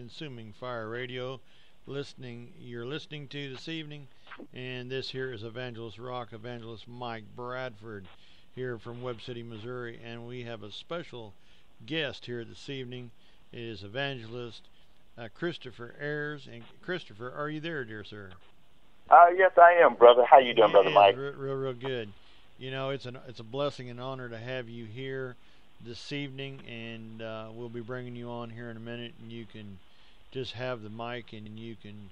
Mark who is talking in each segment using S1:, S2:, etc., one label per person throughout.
S1: Consuming Fire Radio. Listening, you're listening to this evening, and this here is Evangelist Rock, Evangelist Mike Bradford, here from Webb City, Missouri, and we have a special guest here this evening. It is Evangelist uh, Christopher Ayers, and Christopher, are you there, dear sir?
S2: Uh, yes, I am, brother. How you doing,
S1: yeah,
S2: brother Mike?
S1: Real, real, real good. You know, it's an it's a blessing and honor to have you here this evening, and uh, we'll be bringing you on here in a minute, and you can just have the mic and you can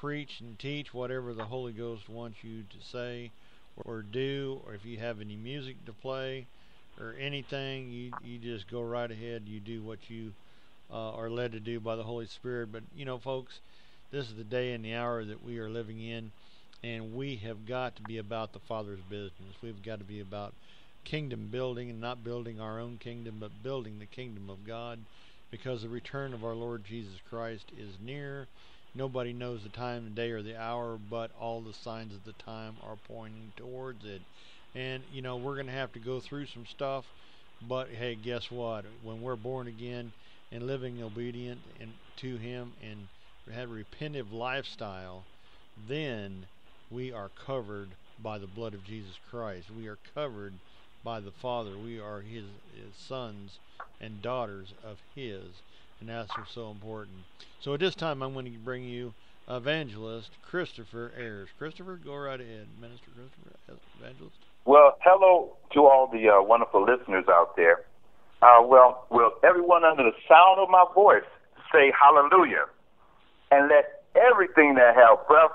S1: preach and teach whatever the Holy Ghost wants you to say or do, or if you have any music to play or anything, you you just go right ahead. You do what you uh, are led to do by the Holy Spirit. But you know, folks, this is the day and the hour that we are living in, and we have got to be about the Father's business. We've got to be about kingdom building and not building our own kingdom, but building the kingdom of God because the return of our Lord Jesus Christ is near. Nobody knows the time, the day, or the hour, but all the signs of the time are pointing towards it. And, you know, we're going to have to go through some stuff, but hey, guess what? When we're born again and living obedient and to Him and have a repentive lifestyle, then we are covered by the blood of Jesus Christ. We are covered by the Father. We are his, his, sons and daughters of His, and that's what's so important. So at this time, I'm going to bring you evangelist Christopher Ayers. Christopher, go right ahead, Minister Christopher, evangelist.
S2: Well, hello to all the uh, wonderful listeners out there. Uh, well, will everyone under the sound of my voice say hallelujah, and let everything that have breath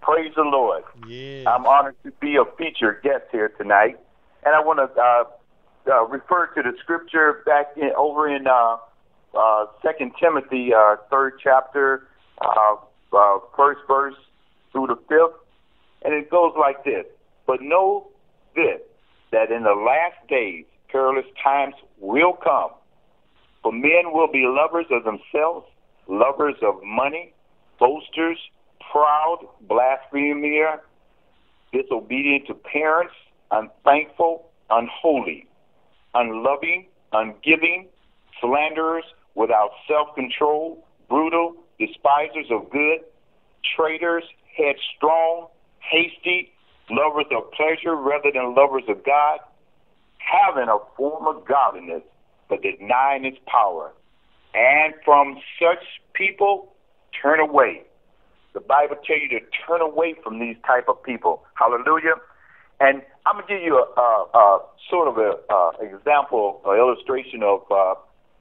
S2: praise the Lord.
S1: Yes.
S2: I'm honored to be a featured guest here tonight and I want to uh, uh, refer to the scripture back in, over in uh, uh, Timothy, uh, third chapter, uh, uh, first verse through the fifth, and it goes like this: But know this, that in the last days perilous times will come. For men will be lovers of themselves, lovers of money, boasters, proud, blasphemer, disobedient to parents unthankful, unholy, unloving, ungiving, slanderers, without self control, brutal, despisers of good, traitors, headstrong, hasty, lovers of pleasure rather than lovers of God, having a form of godliness, but denying its power. And from such people, turn away. The Bible tells you to turn away from these type of people. Hallelujah. And I'm gonna give you a, a, a sort of a uh, example, an illustration of uh,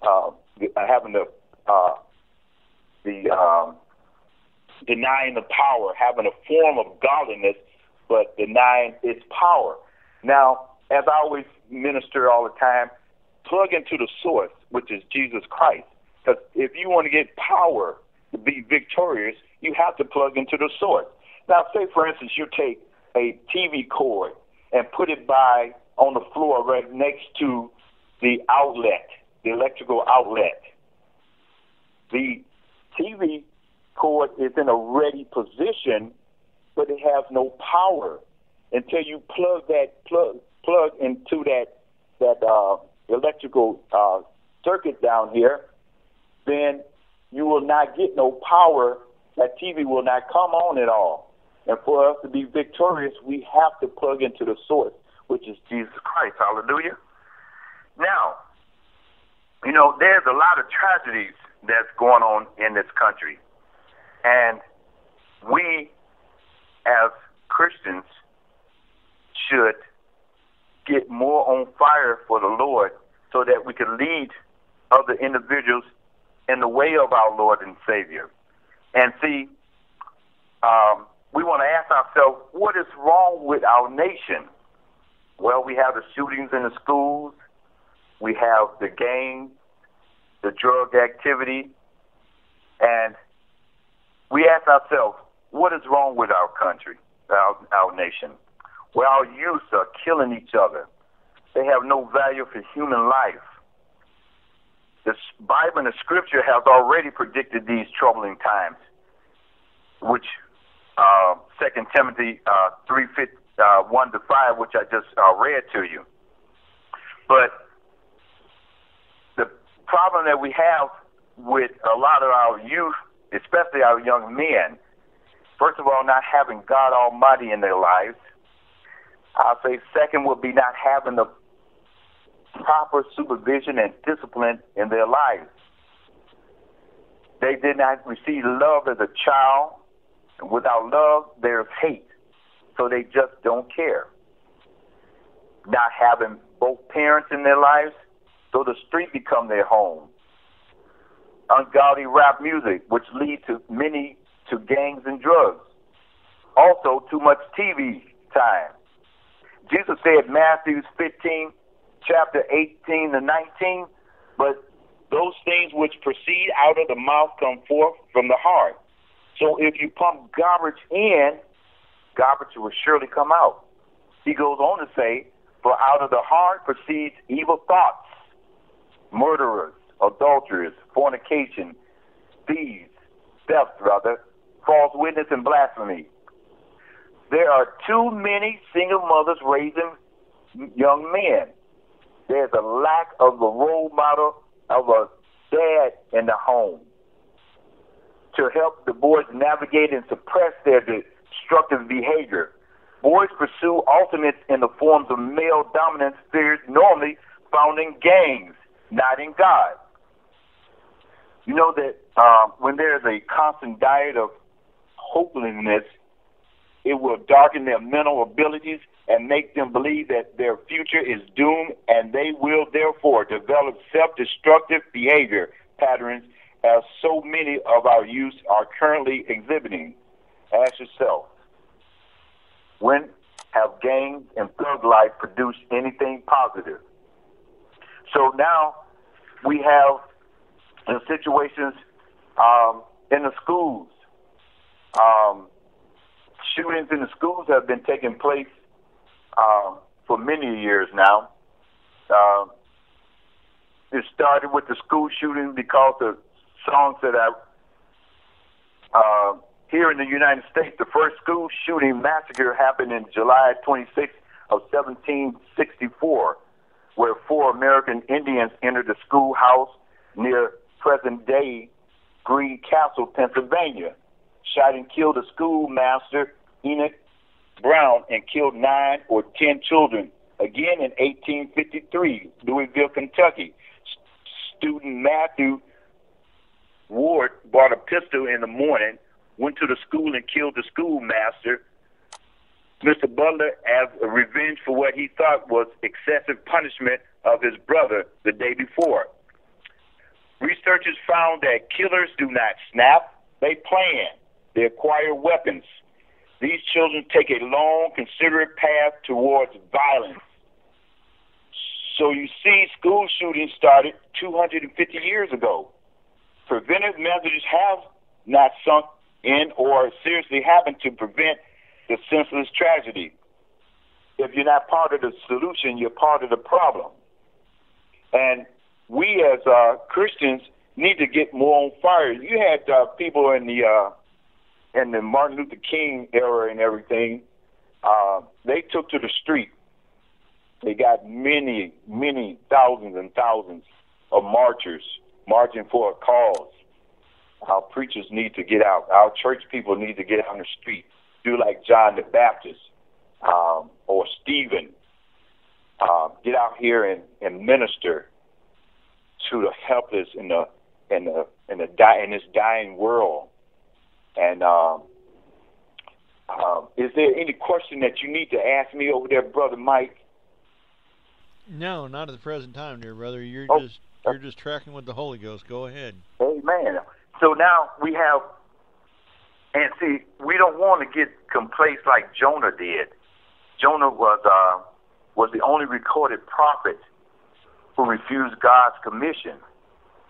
S2: uh, having the uh, the um, denying the power, having a form of godliness, but denying its power. Now, as I always minister all the time, plug into the source, which is Jesus Christ. Because if you want to get power to be victorious, you have to plug into the source. Now, say for instance, you take a TV cord and put it by on the floor right next to the outlet, the electrical outlet. The TV cord is in a ready position, but it has no power until you plug that plug plug into that that uh, electrical uh, circuit down here. Then you will not get no power. That TV will not come on at all. And for us to be victorious, we have to plug into the source, which is Jesus Christ. Hallelujah. Now, you know, there's a lot of tragedies that's going on in this country. And we, as Christians, should get more on fire for the Lord so that we can lead other individuals in the way of our Lord and Savior. And see, um, we want to ask ourselves, what is wrong with our nation? Well, we have the shootings in the schools, we have the gangs, the drug activity, and we ask ourselves, what is wrong with our country, our, our nation? Well, our youth are killing each other. They have no value for human life. The Bible and the Scripture has already predicted these troubling times, which uh, Timothy uh, three uh, one to five, which I just uh, read to you. But the problem that we have with a lot of our youth, especially our young men, first of all, not having God Almighty in their lives. I'll say second would be not having the proper supervision and discipline in their lives. They did not receive love as a child. Without love, there's hate. So they just don't care. Not having both parents in their lives, so the street become their home. Ungodly rap music, which lead to many to gangs and drugs. Also, too much TV time. Jesus said, Matthew 15, chapter 18 to 19, but those things which proceed out of the mouth come forth from the heart. So if you pump garbage in, garbage will surely come out. He goes on to say, For out of the heart proceeds evil thoughts, murderers, adulterers, fornication, thieves, theft, rather, false witness, and blasphemy. There are too many single mothers raising young men. There's a lack of a role model of a dad in the home to help the boys navigate and suppress their destructive behavior. Boys pursue ultimates in the forms of male dominance fears normally found in gangs, not in God. You know that uh, when there's a constant diet of hopelessness, it will darken their mental abilities and make them believe that their future is doomed and they will therefore develop self-destructive behavior patterns as so many of our youth are currently exhibiting. Ask yourself, when have gangs and thug life produced anything positive? So now we have in situations um, in the schools, um, shootings in the schools have been taking place uh, for many years now. Uh, it started with the school shooting because of songs that I uh, here in the United States. The first school shooting massacre happened in July 26 of 1764, where four American Indians entered the schoolhouse near present-day Greencastle, Pennsylvania, shot and killed a schoolmaster, Enoch Brown, and killed nine or ten children. Again in 1853, Louisville, Kentucky, student Matthew Ward bought a pistol in the morning, went to the school and killed the schoolmaster. Mr. Butler, as a revenge for what he thought was excessive punishment of his brother the day before. Researchers found that killers do not snap, they plan. They acquire weapons. These children take a long, considerate path towards violence. So you see, school shootings started 250 years ago preventive measures have not sunk in or seriously happened to prevent the senseless tragedy. If you're not part of the solution, you're part of the problem. And we as uh, Christians need to get more on fire. You had uh, people in the uh, in the Martin Luther King era and everything. Uh, they took to the street. They got many, many thousands and thousands of marchers marching for a cause. Our preachers need to get out. Our church people need to get out on the street. Do like John the Baptist um, or Stephen. Uh, get out here and, and minister to the helpless and the and the and the die in this dying world. And um, uh, is there any question that you need to ask me over there, brother Mike?
S1: No, not at the present time, dear brother. You're
S2: Oh.
S1: just you're just tracking with the Holy Ghost. Go ahead.
S2: Amen. So now we have, and see, we don't want to get complacent like Jonah did. Jonah was uh, was the only recorded prophet who refused God's commission.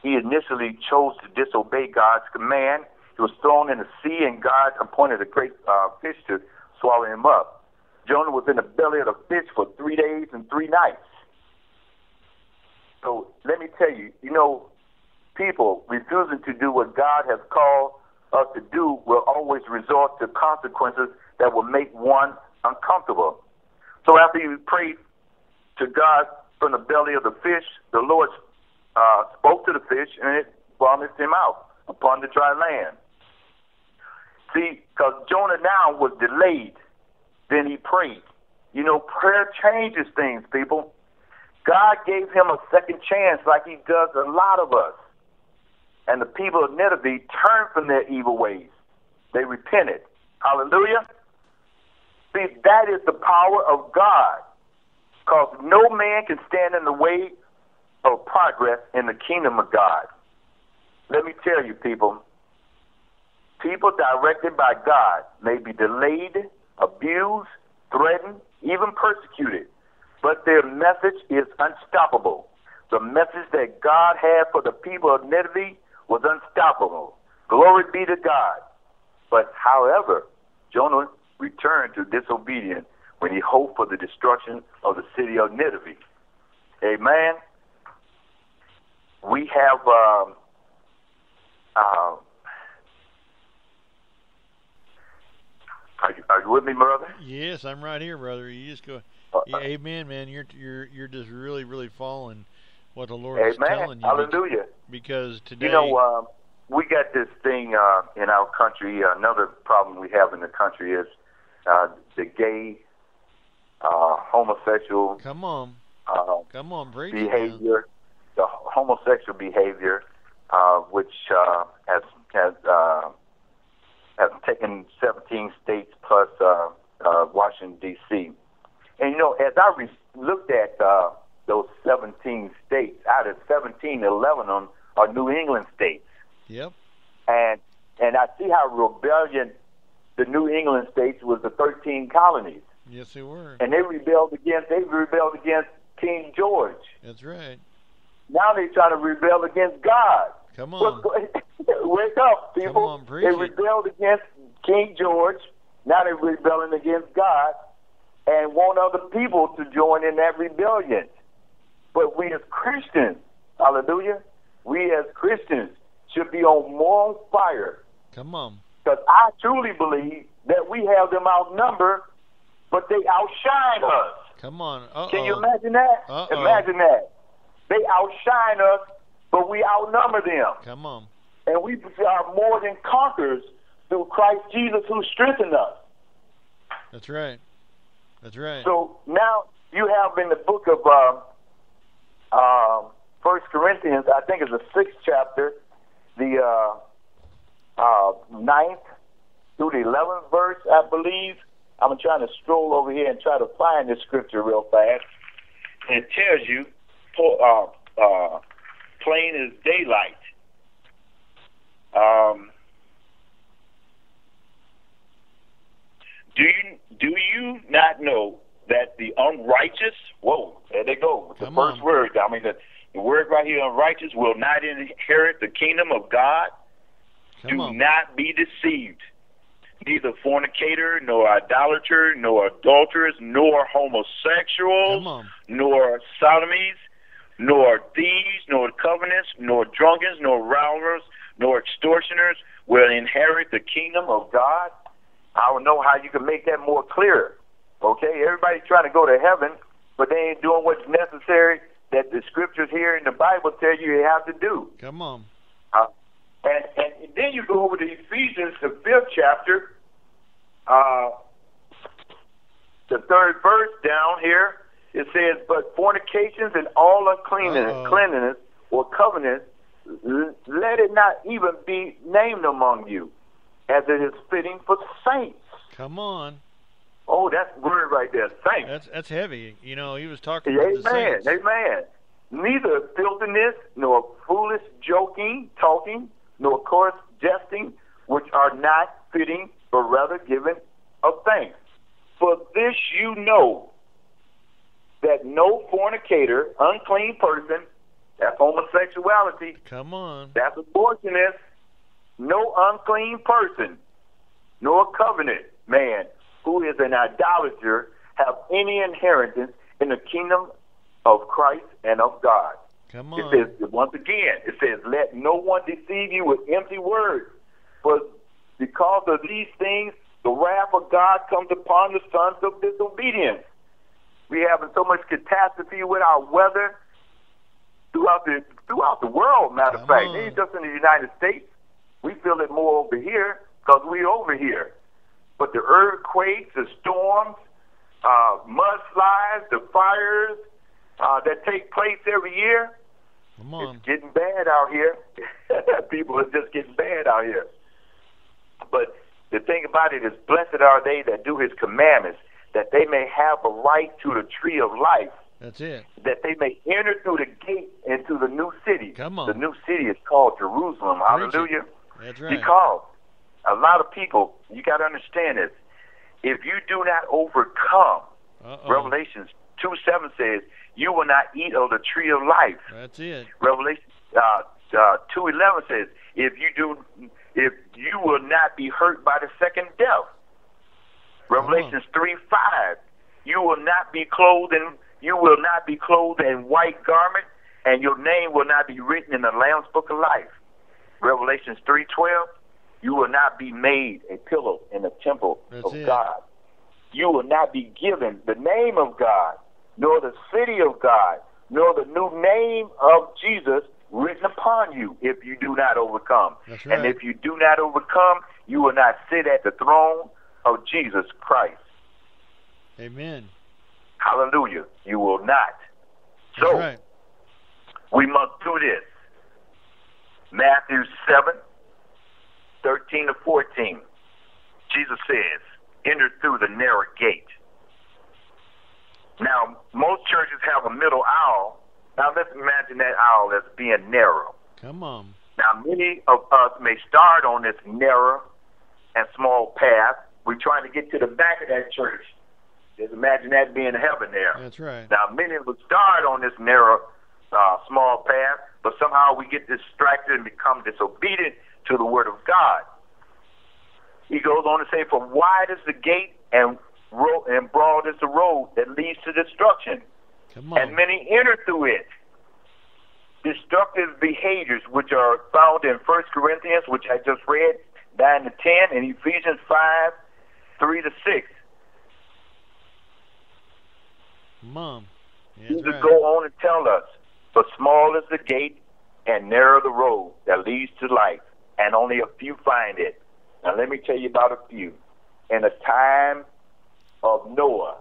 S2: He initially chose to disobey God's command. He was thrown in the sea, and God appointed a great uh, fish to swallow him up. Jonah was in the belly of the fish for three days and three nights. So let me tell you, you know, people refusing to do what God has called us to do will always resort to consequences that will make one uncomfortable. So after you prayed to God from the belly of the fish, the Lord uh, spoke to the fish and it vomited him out upon the dry land. See, because Jonah now was delayed, then he prayed. You know, prayer changes things, people. God gave him a second chance like he does a lot of us. And the people of Nineveh turned from their evil ways. They repented. Hallelujah. See, that is the power of God. Because no man can stand in the way of progress in the kingdom of God. Let me tell you, people, people directed by God may be delayed, abused, threatened, even persecuted, but their message is unstoppable. The message that God had for the people of Nineveh was unstoppable. Glory be to God. But however, Jonah returned to disobedience when he hoped for the destruction of the city of Nineveh. Amen. We have um, uh, are, you, are you with me, brother?
S1: Yes, I'm right here, brother. You just go.
S2: Uh,
S1: Yeah, amen, man. You're you're you're just really really following what the Lord is telling
S2: Amen.
S1: you.
S2: Hallelujah.
S1: Because today,
S2: You know, um, we got this thing uh, in our country. Another problem we have in the country is uh, the gay, uh, homosexual
S1: come on,
S2: uh,
S1: come on, preach now.
S2: behavior, the homosexual behavior, uh, which uh, has has uh, has taken 17 states plus uh, uh, Washington D.C. And you know, as I re- looked at uh, those 17 states, out of 17, 11 of them are New England states,
S1: Yep.
S2: and and I see how rebellion the New England states was the 13 colonies,
S1: Yes, they were.
S2: and they rebelled against they rebelled against King George.
S1: That's right.
S2: Now they're trying to rebel against God.
S1: Come on.
S2: Wake up, people.
S1: on,
S2: they rebelled against King George. Now they're rebelling against God and want other people to join in that rebellion. But we as Christians, hallelujah, we as Christians should be on more fire
S1: Come on.
S2: because I truly believe that we have them outnumbered, but they outshine us.
S1: Come on. Uh
S2: Can you imagine that?
S1: Uh-oh.
S2: Imagine that. They outshine us, but we outnumber them.
S1: Come on.
S2: And we are more than conquerors through Christ Jesus who strengthened us.
S1: That's right. That's right.
S2: So now you have in the book of uh, uh, First Corinthians, I think it's the sixth chapter, the uh, uh, ninth through the eleventh verse, I believe. I'm trying to stroll over here and try to find this scripture real fast. It tells you, uh, uh, plain as daylight. Um, do you do you not know that the unrighteous? Whoa, there they go. with The
S1: Come
S2: first
S1: on.
S2: word. I mean, the, the word right here, unrighteous, will not inherit the kingdom of God.
S1: Come
S2: do
S1: on.
S2: not be deceived. Neither fornicator, nor idolater, nor adulterers, nor homosexuals, nor sodomies, nor thieves, nor covenants, nor drunkards, nor revelers, nor extortioners will inherit the kingdom of God. I don't know how you can make that more clear. Okay, everybody's trying to go to heaven, but they ain't doing what's necessary that the scriptures here in the Bible tell you you have to do.
S1: Come on.
S2: Uh, and, and then you go over to Ephesians, the fifth chapter, uh, the third verse down here. It says, "But fornications and all uncleanness,
S1: Uh-oh.
S2: cleanliness or covenants let it not even be named among you, as it is fitting for saints.
S1: Come on.
S2: Oh, that's word right there, saints.
S1: That's that's heavy. You know, he was talking about the
S2: Amen.
S1: saints.
S2: Amen. Neither filthiness, nor foolish joking, talking, nor coarse jesting, which are not fitting, but rather giving of thanks. For this you know that no fornicator, unclean person, that's homosexuality,
S1: Come on.
S2: that's abortionist, no unclean person, nor covenant man who is an idolater have any inheritance in the kingdom of Christ and of God.
S1: Come on.
S2: It says once again, it says, "Let no one deceive you with empty words, for because of these things, the wrath of God comes upon the sons of disobedience." We having so much catastrophe with our weather throughout the throughout the world. Matter of fact,
S1: on.
S2: ain't just in the United States. We feel it more over here because we over here. But the earthquakes, the storms, uh, mudslides, the fires uh, that take place every year,
S1: Come on.
S2: it's getting bad out here. People are just getting bad out here. But the thing about it is, blessed are they that do his commandments, that they may have a right to the tree of life,
S1: That's it.
S2: that they may enter through the gate into the new city.
S1: Come on.
S2: The new city is called Jerusalem. Hallelujah.
S1: That's right.
S2: Because a lot of people, you got to understand this. If you do not overcome,
S1: Uh-oh.
S2: Revelations 2 7 says, you will not eat of the tree of life.
S1: That's it.
S2: Revelation uh, uh, two eleven says, "If you do, if you will not be hurt by the second death." Revelations three five, you will not be clothed in you will not be clothed in white garment, and your name will not be written in the Lamb's book of life. Revelations three twelve, you will not be made a pillow in the temple
S1: That's
S2: of
S1: it.
S2: God. You will not be given the name of God, nor the city of God, nor the new name of Jesus written upon you if you do not overcome.
S1: That's
S2: And if you do not overcome, you will not sit at the throne of Jesus Christ.
S1: Amen.
S2: Hallelujah. You will not. So
S1: right.
S2: we must do this. Matthew 7, 13 to 14. Jesus says, enter through the narrow gate. Now, most churches have a middle aisle. Now, let's imagine that aisle as being narrow.
S1: Come on.
S2: Now, many of us may start on this narrow and small path. We're trying to get to the back of that church. Just imagine that being heaven there.
S1: That's right.
S2: Now, many of us start on this narrow, uh, small path, but somehow we get distracted and become disobedient to the Word of God. He goes on to say, For wide is the gate and, ro- and broad is the road that leads to destruction, and many enter through it. Destructive behaviors, which are found in 1 Corinthians, which I just read, 9 to 10, and Ephesians 5, 3 to 6.
S1: Mom. That's
S2: Jesus
S1: right.
S2: go on and tell us, for small is the gate and narrow the road that leads to life, and only a few find it. Now let me tell you about a few. In the time of Noah,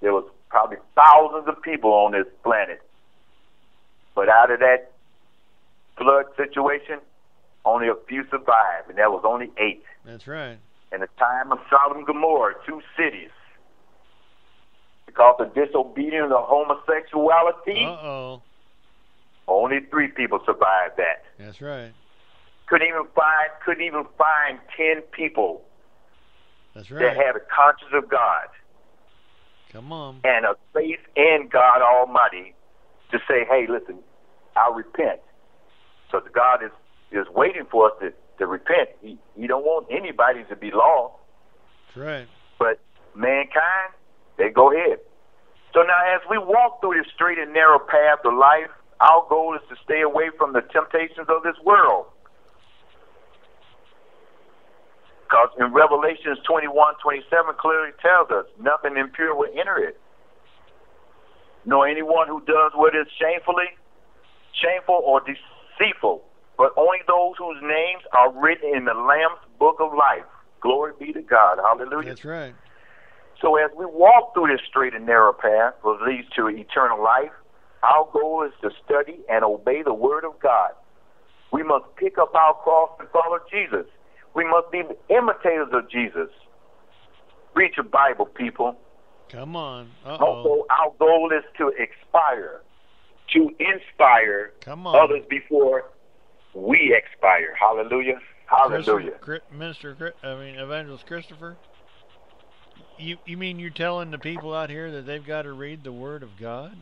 S2: there was probably thousands of people on this planet. But out of that flood situation, only a few survived, and that was only eight.
S1: That's right.
S2: In the time of Sodom and Gomorrah, two cities. Because of disobedience of homosexuality,
S1: Uh-oh.
S2: Only three people survived that.
S1: That's right.
S2: Couldn't even find couldn't even find ten people
S1: That's right.
S2: that had a conscience of God
S1: Come on.
S2: and a faith in God Almighty to say, "Hey, listen, I'll repent." Because God is is waiting for us to, to repent. He He don't want anybody to be lost.
S1: That's right.
S2: but mankind, they go ahead. So now, as we walk through this straight and narrow path of life, our goal is to stay away from the temptations of this world. Because in Revelations 21, 27 clearly tells us nothing impure will enter it, nor anyone who does what is shamefully, shameful or deceitful, but only those whose names are written in the Lamb's book of life. Glory be to God. Hallelujah.
S1: That's right.
S2: So as we walk through this straight and narrow path that leads to eternal life, our goal is to study and obey the Word of God We must pick up our cross and follow Jesus. We must be imitators of Jesus. Read your Bible, people.
S1: Come on.
S2: Uh-oh. Also, our goal is to expire, to inspire
S1: Come on.
S2: others before we expire. Hallelujah. Hallelujah.
S1: Minister, I mean, Evangelist Christopher. You you mean you're telling the people out here that they've got to read the Word of God?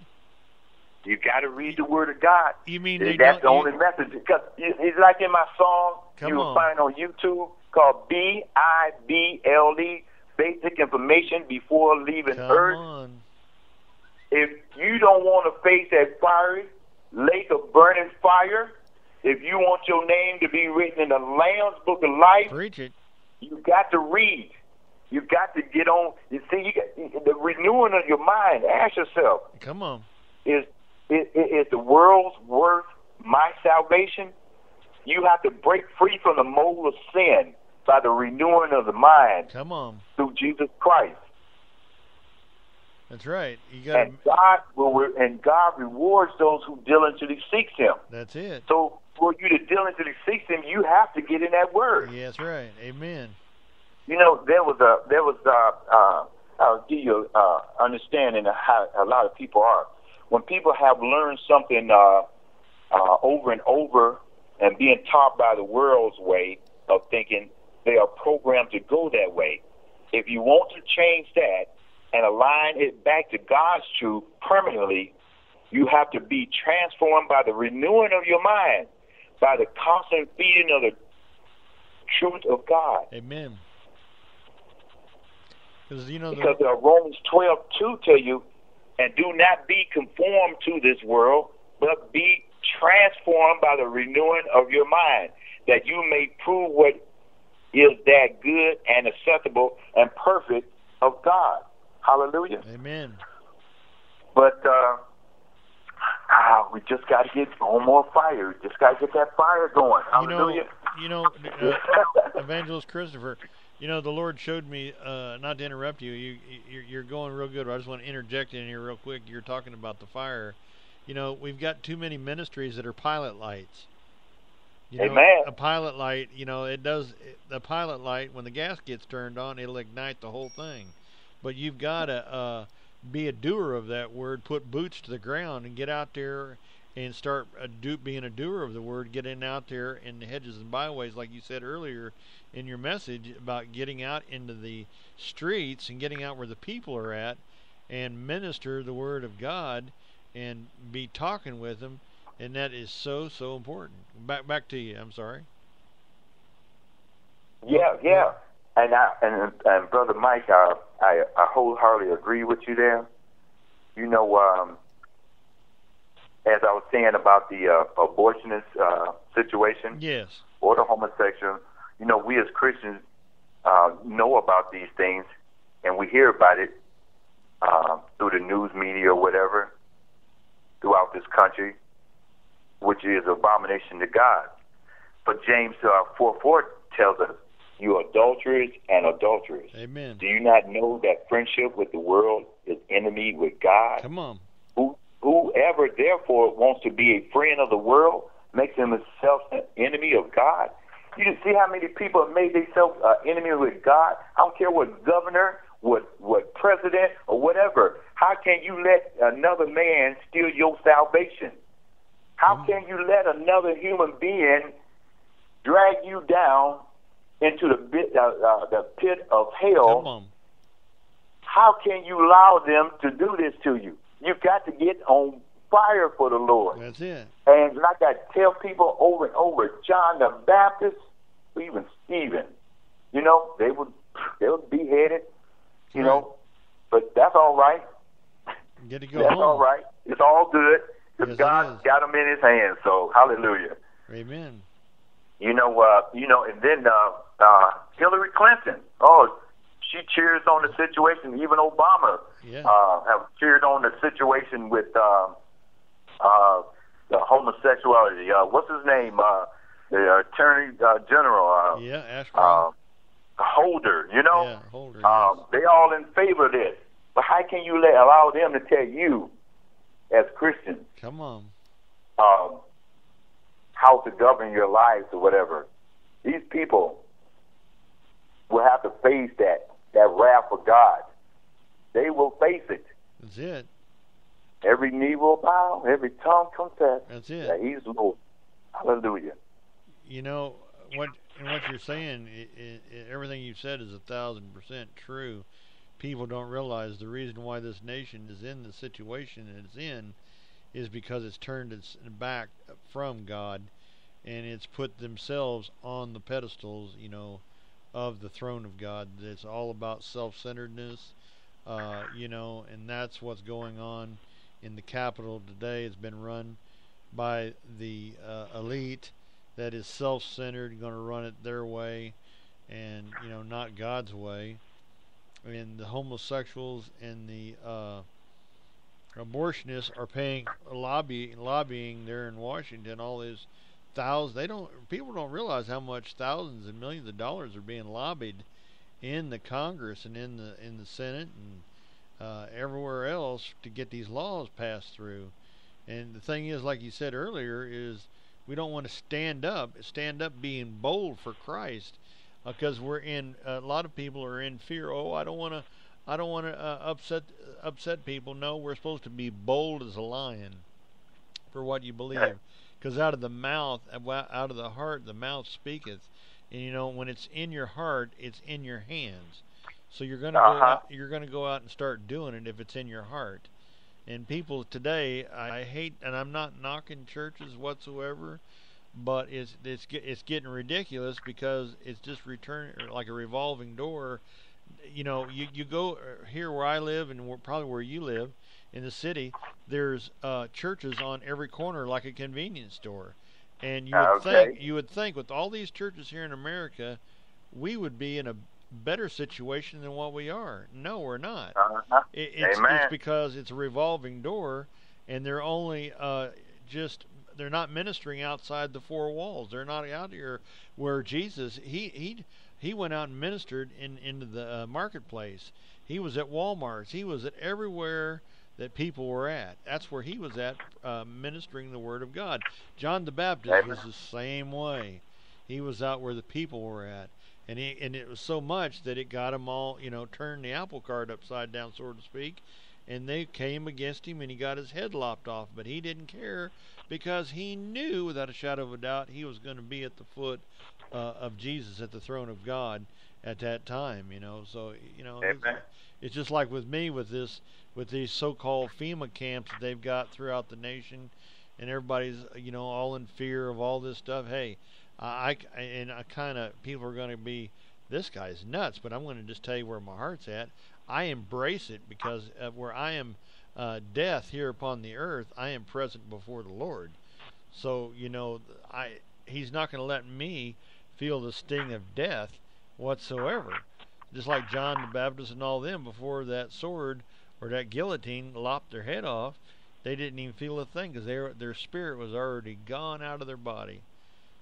S2: You got to read the Word of God.
S1: You mean
S2: that's the
S1: you,
S2: only message? Because it's like in my song you will find on YouTube called B I B L E, basic information before leaving
S1: Come
S2: Earth.
S1: On.
S2: If you don't want to face that fiery lake of burning fire, if you want your name to be written in the Lamb's Book of Life,
S1: preach it.
S2: You got to read. You got to get on. You see, you got the renewing of your mind. Ask yourself.
S1: Come on.
S2: Is is, is the world's worth my salvation? You have to break free from the mold of sin by the renewing of the mind.
S1: Come on.
S2: Through Jesus Christ.
S1: That's right. You got.
S2: And God will, re- and God rewards those who diligently seeks Him.
S1: That's it.
S2: So for you to diligently seek Him, you have to get in that Word.
S1: Yeah, that's right. Amen.
S2: You know, there was a there was a, uh, I'll give you uh, understanding of how a lot of people are. When people have learned something uh, uh, over and over and being taught by the world's way of thinking, they are programmed to go that way. If you want to change that, and align it back to God's truth permanently, you have to be transformed by the renewing of your mind, by the constant feeding of the truth of God.
S1: Amen. Because you know,
S2: because uh, Romans twelve two tell you, and do not be conformed to this world, but be transformed by the renewing of your mind, that you may prove what is that good and acceptable and perfect of God. Hallelujah.
S1: Amen.
S2: But uh, ah, we just got to get on more fire. We just got to get that fire going. Hallelujah.
S1: You know, you know uh, Evangelist Christopher. You know, the Lord showed me. Uh, not to interrupt you. You you're, you're going real good. I just want to interject in here real quick. You're talking about the fire. You know, we've got too many ministries that are pilot lights. You know,
S2: Amen.
S1: A pilot light, you know, it does. The pilot light, when the gas gets turned on, it'll ignite the whole thing but you've got to uh, be a doer of that word, put boots to the ground, and get out there and start a do, being a doer of the word, getting out there in the hedges and byways, like you said earlier in your message about getting out into the streets and getting out where the people are at and minister the word of God and be talking with them, and that is so so important. Back back to you. I'm sorry.
S2: Yeah, yeah. And I, and and brother Mike, uh, I I wholeheartedly agree with you there. You know, um, as I was saying about the uh, abortionist uh, situation,
S1: yes,
S2: or the homosexual. You know, we as Christians uh, know about these things, and we hear about it uh, through the news media or whatever throughout this country, which is abomination to God. But James uh, 4 4 tells us you adulterers and adulterers.
S1: Amen.
S2: Do you not know that friendship with the world is enemy with God?
S1: Come on.
S2: Who, whoever therefore wants to be a friend of the world makes himself an enemy of God. You see how many people have made themselves uh, enemy with God? I don't care what governor, what what president, or whatever. How can you let another man steal your salvation? How can you let another human being drag you down into the bit, uh, uh, the pit of hell, how can you allow them to do this to you? You've got to get on fire for the Lord.
S1: That's it.
S2: And like I tell people over and over, John the Baptist, even Stephen, you know, they would they would be headed, you right. know, but that's all right.
S1: Get to go
S2: that's
S1: home.
S2: all right. It's all good
S1: yes,
S2: God got them in His hands. So hallelujah.
S1: Amen.
S2: You know, uh, you know, and then uh, uh, Hillary Clinton. Oh, she cheers on the situation. Even Obama
S1: yeah.
S2: uh, have cheered on the situation with uh, uh, the homosexuality. Uh, what's his name? Uh, the Attorney uh, General. Uh,
S1: yeah, Ashcroft.
S2: Uh, Holder. You know,
S1: yeah, Holder.
S2: Um,
S1: yes.
S2: They all in favor of this. But how can you let allow them to tell you, as Christians,
S1: come on,
S2: um, how to govern your lives or whatever. These people will have to face that that wrath of God. They will face it.
S1: That's it.
S2: Every knee will bow, every tongue confess
S1: That's it.
S2: that He's Lord. Hallelujah.
S1: You know what? What you're saying, it, it, it, everything you've said is a thousand percent true. People don't realize the reason why this nation is in the situation it's in is because it's turned its back from God, and it's put themselves on the pedestals, you know, of the throne of God. It's all about self-centeredness, uh, you know, and that's what's going on in the capital today. It's been run by the uh, elite that is self-centered, going to run it their way, and you know, not God's way. And the homosexuals and the uh, abortionists are paying lobby lobbying there in Washington all these thousands. They don't people don't realize how much thousands and millions of dollars are being lobbied in the Congress and in the in the Senate and uh, everywhere else to get these laws passed through. And the thing is, like you said earlier, is we don't want to stand up, stand up being bold for Christ, because uh, we're in. A lot of people are in fear. Oh, I don't want to. I don't want to uh, upset upset people. No, we're supposed to be bold as a lion for what you believe, because out of the mouth, out of the heart, the mouth speaketh. And you know, when it's in your heart, it's in your hands. So you're gonna uh-huh. go out, you're gonna go out and start doing it if it's in your heart. And people today, I hate, and I'm not knocking churches whatsoever, but it's it's it's getting ridiculous because it's just return like a revolving door you know, you you go uh, here where I live and where, probably where you live in the city. There's uh, churches on every corner, like a convenience store, and you would
S2: okay.
S1: think you would think with all these churches here in America, we would be in a better situation than what we are. No, we're not.
S2: Uh-huh.
S1: It, it's, it's, because it's a revolving door, and they're only uh, just they're not ministering outside the four walls. They're not out here where Jesus he he he went out and ministered in into the uh, marketplace. He was at Walmart's. He was at everywhere that people were at. That's where he was at uh, ministering the word of God. John the Baptist Amen. was the same way. He was out where the people were at. And he, and it was so much that it got them all, you know, turned the apple cart upside down, so to speak, and they came against him, and he got his head lopped off. But he didn't care because he knew, without a shadow of a doubt, he was going to be at the foot uh, of Jesus at the throne of God at that time. You know, so you know, it's, just like with me with this with these so-called FEMA camps that they've got throughout the nation, and everybody's you know all in fear of all this stuff. Hey, I, I and I kind of people are going to be this guy's nuts, but I'm going to just tell you where my heart's at. I embrace it because where I am uh, death here upon the earth, I am present before the Lord. So you know, I He's not going to let me feel the sting of death whatsoever. Just like John the Baptist and all them before that sword or that guillotine lopped their head off, they didn't even feel a thing because their their spirit was already gone out of their body.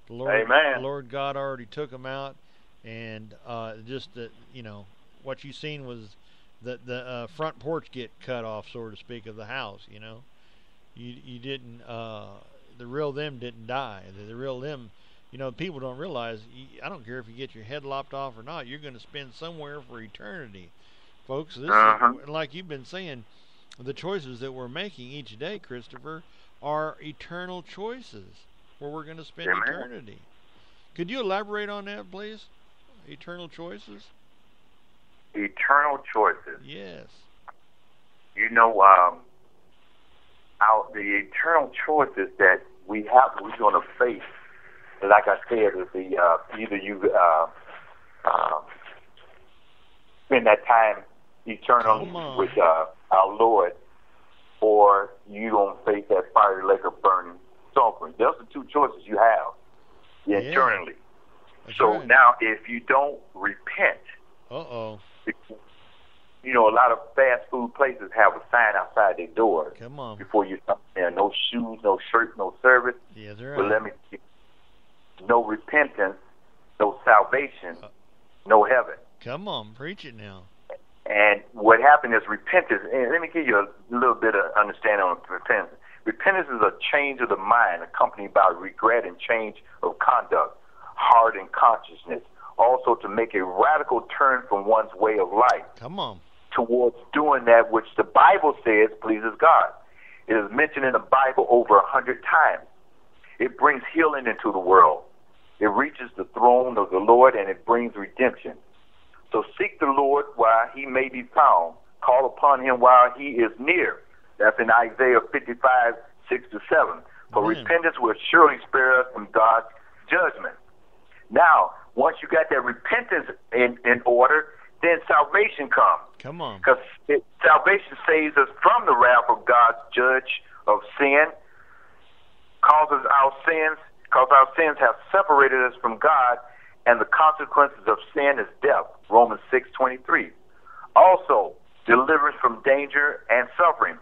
S1: The Lord,
S2: Amen.
S1: The Lord God already took them out, and uh, just that you know what you seen was the the uh, front porch get cut off, so to speak, of the house. You know, you you didn't uh, the real them didn't die. The, the real them you know, people don't realize. I don't care if you get your head lopped off or not. You're going to spend somewhere for eternity, folks. This,
S2: uh-huh.
S1: is, like you've been saying, the choices that we're making each day, Christopher, are eternal choices where we're going to spend
S2: Amen.
S1: eternity. Could you elaborate on that, please? Eternal choices.
S2: Eternal choices.
S1: Yes.
S2: You know, um, our the eternal choices that we have, we're going to face like I said, is the uh, either you uh, uh, spend that time eternal with uh, our Lord, or you don't face that fiery lake of burning sulfur. Those are two choices you have yeah. eternally.
S1: That's
S2: so
S1: right.
S2: now, if you don't repent,
S1: uh oh.
S2: You know, a lot of fast food places have a sign outside their doors.
S1: Come on.
S2: Before you come there, no shoes, no shirt, no service.
S1: Yeah, they're
S2: But let me no repentance, no salvation, uh, no heaven.
S1: Come on, preach it now.
S2: And what happened is repentance. And let me give you a little bit of understanding on repentance. Repentance is a change of the mind accompanied by regret and change of conduct, heart, and consciousness. Also, to make a radical turn from one's way of life.
S1: Come on.
S2: Towards doing that which the Bible says pleases God. It is mentioned in the Bible over a hundred times. It brings healing into the world. It reaches the throne of the Lord and it brings redemption. So seek the Lord while he may be found. Call upon him while he is near. That's in Isaiah 55, 6 to 7. For
S1: Amen.
S2: repentance will surely spare us from God's judgment. Now, once you got that repentance in, in order, then salvation comes.
S1: Come on.
S2: Because salvation saves us from the wrath of God's judge of sin, causes our sins, because our sins have separated us from God, and the consequences of sin is death. Romans six twenty three. Also, deliverance from danger and suffering.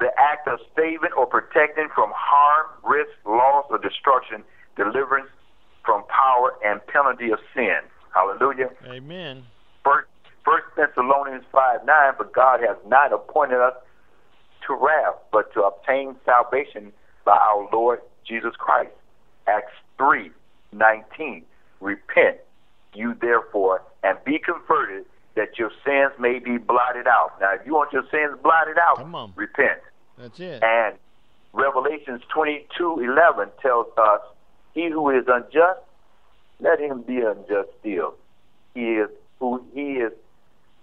S2: The act of saving or protecting from harm, risk, loss, or destruction, deliverance from power and penalty of sin. Hallelujah.
S1: Amen.
S2: First, First Thessalonians five nine, but God has not appointed us to wrath, but to obtain salvation by our Lord Jesus Christ. Acts three nineteen. Repent, you therefore, and be converted, that your sins may be blotted out. Now, if you want your sins blotted out,
S1: Come on.
S2: repent.
S1: That's it.
S2: And Revelations twenty two eleven tells us, He who is unjust, let him be unjust still. He is who he is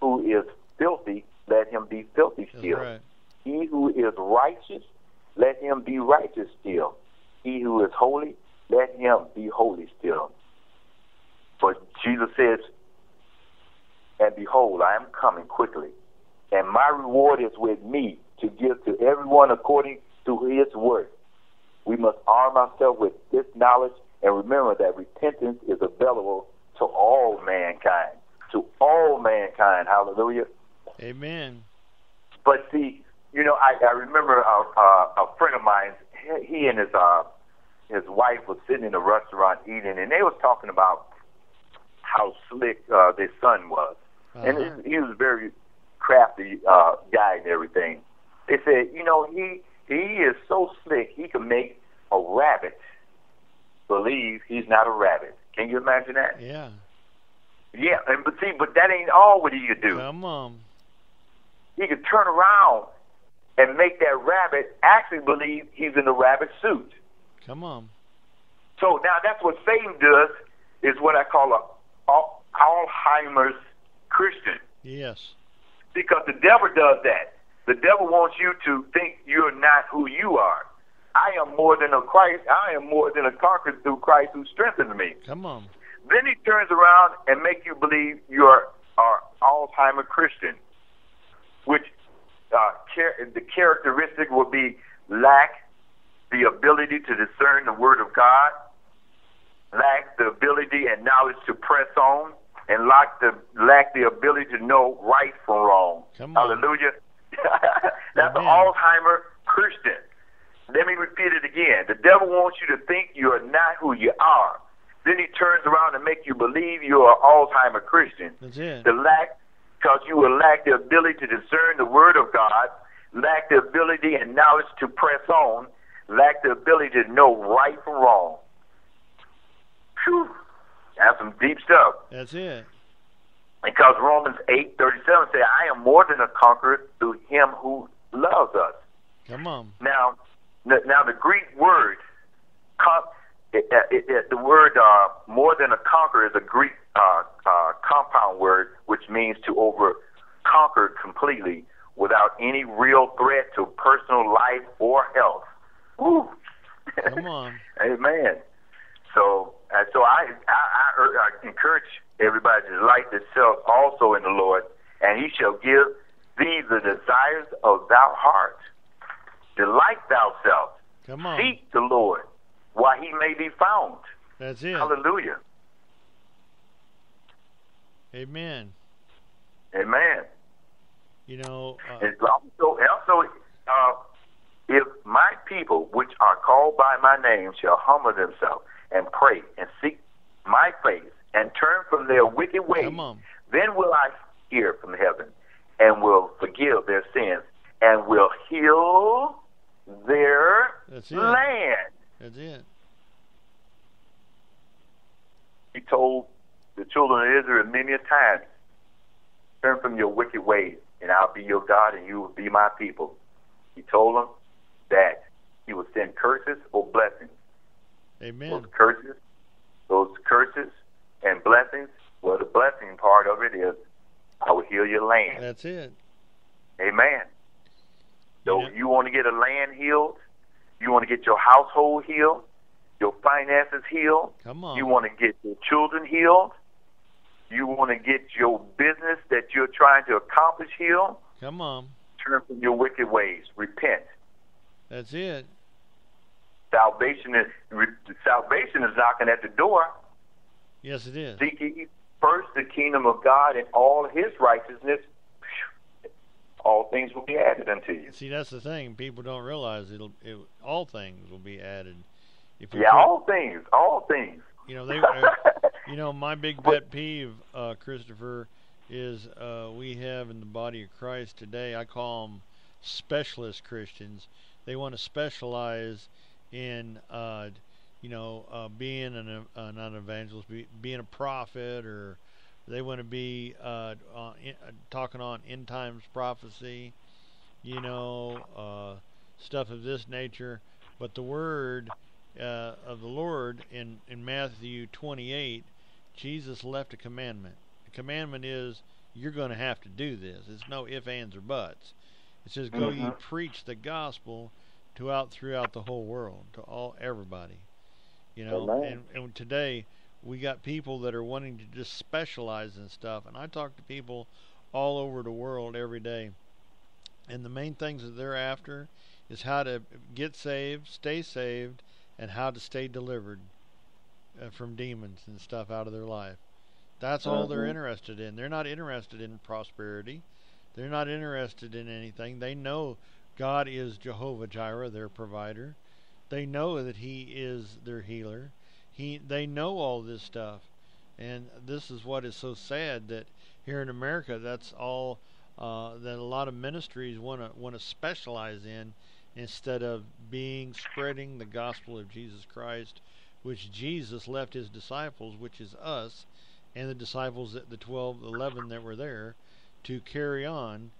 S2: who is filthy, let him be filthy still.
S1: right.
S2: He who is righteous, let him be righteous still. He who is holy, let him be holy still. For Jesus says, And behold, I am coming quickly, and my reward is with me to give to everyone according to his work. We must arm ourselves with this knowledge and remember that repentance is available to all mankind. To all mankind. Hallelujah.
S1: Amen.
S2: But see, you know, I, I remember a, a, a friend of mine. He, he and his uh, his wife was sitting in a restaurant eating, and they was talking about how slick uh, their son was, and
S1: Uh-huh.
S2: he, he was a very crafty uh, guy and everything. They said, you know, he he is so slick he can make a rabbit believe he's not a rabbit. Can you imagine that?
S1: Yeah.
S2: Yeah, and but see, but that ain't all what he could do
S1: Come on.
S2: he could turn around and make that rabbit actually believe he's in a rabbit suit.
S1: Come on.
S2: So now that's what Satan does, is what I call a Al- Alzheimer's Christian.
S1: Yes.
S2: Because the devil does that. The devil wants you to think you're not who you are. I am more than a Christ. I am more than a conqueror through Christ who strengthens me.
S1: Come on.
S2: Then he turns around and make you believe you're an Alzheimer Christian, which uh, char- the characteristic will be lack the ability to discern the Word of God, lack the ability and knowledge to press on, and lack the lack the ability to know right from wrong.
S1: Come on.
S2: Hallelujah. That's an. Alzheimer Christian. Let me repeat it again. The devil wants you to think you are not who you are. Then he turns around and make you believe you're an Alzheimer Christian.
S1: That's it.
S2: The lack, because you will lack the ability to discern the Word of God, lack the ability and knowledge to press on, lack the ability to know right from wrong. Phew, that's some deep stuff.
S1: That's it.
S2: Because Romans eight thirty seven says, "I am more than a conqueror through Him who loves us."
S1: Come on.
S2: Now, now the Greek word, con- it, uh, it, it, the word uh, more than a conqueror is a Greek uh, uh, compound word, which means to over conquer completely without any real threat to personal life or health. Woo.
S1: Come on.
S2: Amen. So, uh, so I, I, I, I encourage everybody to delight themselves also in the Lord, and He shall give thee the desires of thy heart. Delight thyself.
S1: Come on.
S2: Seek the Lord while He may be found.
S1: That's it.
S2: Hallelujah.
S1: Amen.
S2: Amen.
S1: You know, uh,
S2: And also, also, uh, if my people, which are called by my name, shall humble themselves and pray and seek my face and turn from their wicked ways, then will I hear from heaven and will forgive their sins and will heal their
S1: That's
S2: land.
S1: That's it.
S2: He told the children of Israel many a time, turn from your wicked ways, and I'll be your God, and you will be my people. He told them that he would send curses or blessings.
S1: Amen.
S2: Those curses, those curses and blessings. Well, the blessing part of it is, I will heal your land.
S1: That's it.
S2: Amen. So
S1: Yeah.
S2: you want to get a land healed, you want to get your household healed, your finances healed,
S1: Come on.
S2: you want to get your children healed, you want to get your business that you're trying to accomplish healed.
S1: Come on.
S2: Turn from your wicked ways. Repent.
S1: That's it.
S2: Salvation is salvation is knocking at the door.
S1: Yes, it is.
S2: Seek ye first the kingdom of God and all His righteousness. All things will be added unto you.
S1: See, that's the thing. People don't realize it'll. It, all things will be added. If
S2: Yeah,
S1: put-
S2: all things, all things.
S1: You know, they. Uh, you know, my big pet peeve, uh, Christopher, is uh, we have in the body of Christ today. I call them specialist Christians. They want to specialize in, uh, you know, uh, being an uh, not an evangelist, be, being a prophet, or they want to be uh, in, uh, talking on end times prophecy. You know, uh, stuff of this nature. But the word of the Lord in, in Matthew 28, Jesus left a commandment. The commandment is you're going to have to do this. It's no ifs, ands, or buts. It says, "Go ye
S2: Mhm.
S1: preach the gospel to out throughout the whole world to all everybody." You know,
S2: Amen.
S1: and, and today we got people that are wanting to just specialize in stuff, and I talk to people all over the world every day, and the main things that they're after is how to get saved, stay saved, and how to stay delivered uh, from demons and stuff out of their life. That's all they're
S2: Mhm.
S1: interested in. They're not interested in prosperity. They're not interested in anything. They know God is Jehovah Jireh, their provider. They know that He is their healer. He, they know all this stuff, and this is what is so sad that here in America, that's all uh, that a lot of ministries want to want to specialize in instead of being spreading the gospel of Jesus Christ, which Jesus left his disciples, which is us, and the disciples, that the 12, 11 that were there, to carry on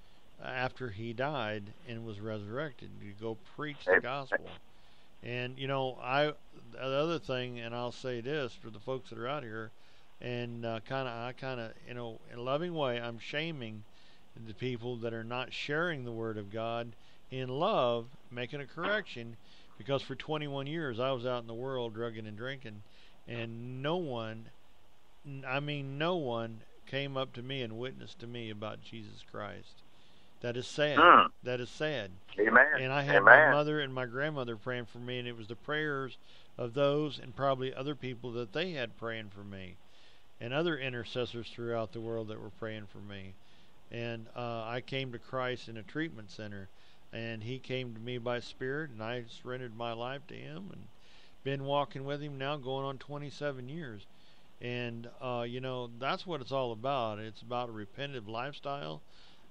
S1: after he died and was resurrected to go preach the gospel. And you know, I the other thing, and I'll say this for the folks that are out here, and uh, kind of, I kind of, you know, in a loving way, I'm shaming the people that are not sharing the word of God in love, making a correction, because for 21 years I was out in the world drugging and drinking, and no one, I mean, no one came up to me and witnessed to me about Jesus Christ. That is sad.
S2: Mm.
S1: That is sad.
S2: Amen.
S1: And I had my mother and my grandmother praying for me, and it was the prayers of those and probably other people that they had praying for me, and other intercessors throughout the world that were praying for me. And uh, I came to Christ in a treatment center, and He came to me by Spirit, and I surrendered my life to Him, and been walking with Him now, going on 27 years. And uh, you know that's what it's all about. It's about a repentant lifestyle,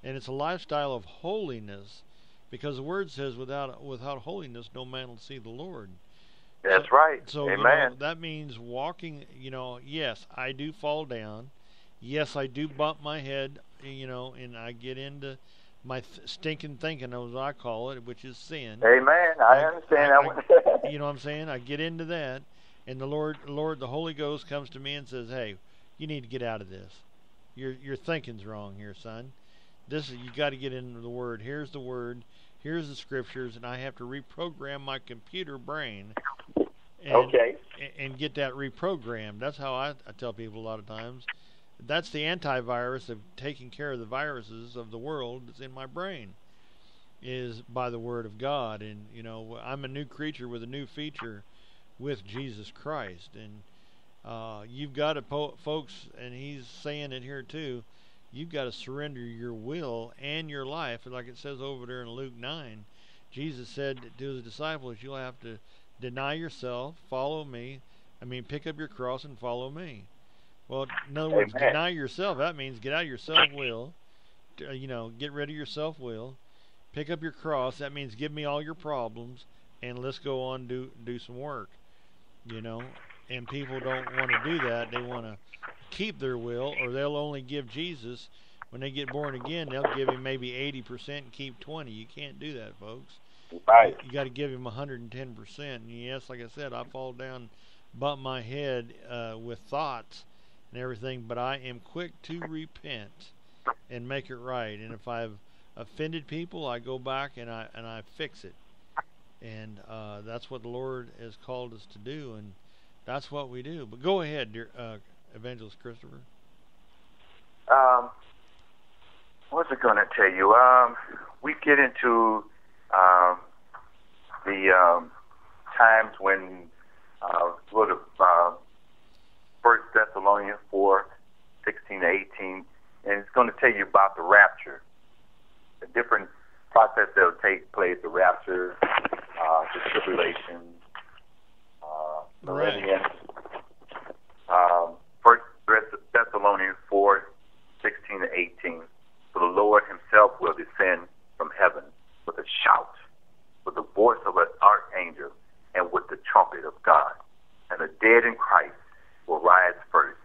S1: and it's a lifestyle of holiness because the word says without without holiness no man will see the lord
S2: That's right.
S1: so you know, that means walking you know yes i do fall down yes i do bump my head you know and i get into my th- stinking thinking as i call it which is sin
S2: Amen. I
S1: I-
S2: understand
S1: I-
S2: one.
S1: you know what i'm saying i get into that and the lord lord the holy ghost comes to me and says hey you need to get out of this. Your your thinking's wrong here son. This is you got to get into the word. Here's the word. Here's the scriptures and i have to reprogram my computer brain and,
S2: okay.
S1: and get that reprogrammed. That's how I, I tell people a lot of times. That's the antivirus of taking care of the viruses of the world that's in my brain is by the word of god. And you know i'm a new creature with a new feature with jesus christ. And uh, you've got to po- folks and he's saying it here too you've got to surrender your will and your life. Like it says over there in luke 9 jesus said to his disciples you'll have to deny yourself follow me. I mean pick up your cross and follow me. Well in other words
S2: Amen.
S1: deny yourself. That means get out of your self will you know get rid of your self will pick up your cross. That means give me all your problems and let's go on do do some work. You know, and people don't want to do that. They want to keep their will, or they'll only give Jesus when they get born again. They'll give him maybe 80% and keep 20. You can't do that, folks.
S2: Right.
S1: You, you got to give him 110%. And yes, like I said, I fall down, bump my head uh, with thoughts and everything, but I am quick to repent and make it right. And if I've offended people, I go back and I and I fix it. And uh, that's what the Lord has called us to do, and that's what we do. But go ahead, dear uh, Evangelist Christopher.
S2: Um, what's it going to tell you? Um, we get into um, the um, times when uh, what uh, First Thessalonians four, sixteen to eighteen, and it's going to tell you about the rapture, the different process that will take place, the rapture, uh, the tribulation, uh, millennium. Um, First Thessalonians four, sixteen to eighteen. For the Lord Himself will descend from heaven with a shout, with the voice of an archangel, and with the trumpet of God, and the dead in Christ will rise first.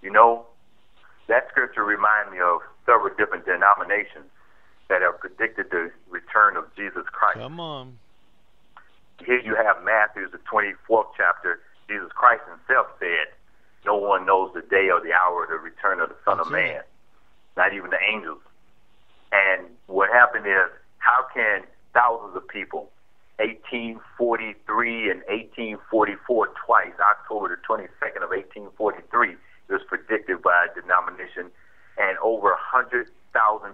S2: You know, that scripture reminds me of several different denominations that have predicted the return of Jesus Christ.
S1: Come on.
S2: Here you have Matthew, the 24th chapter. Jesus Christ himself said, No one knows the day or the hour of the return of the Son
S1: That's
S2: of Man,
S1: it.
S2: not even the angels. And what happened is, how can thousands of people, 1843 and 1844 twice, October the 22nd of 1843, it was predicted by a denomination, and over 100,000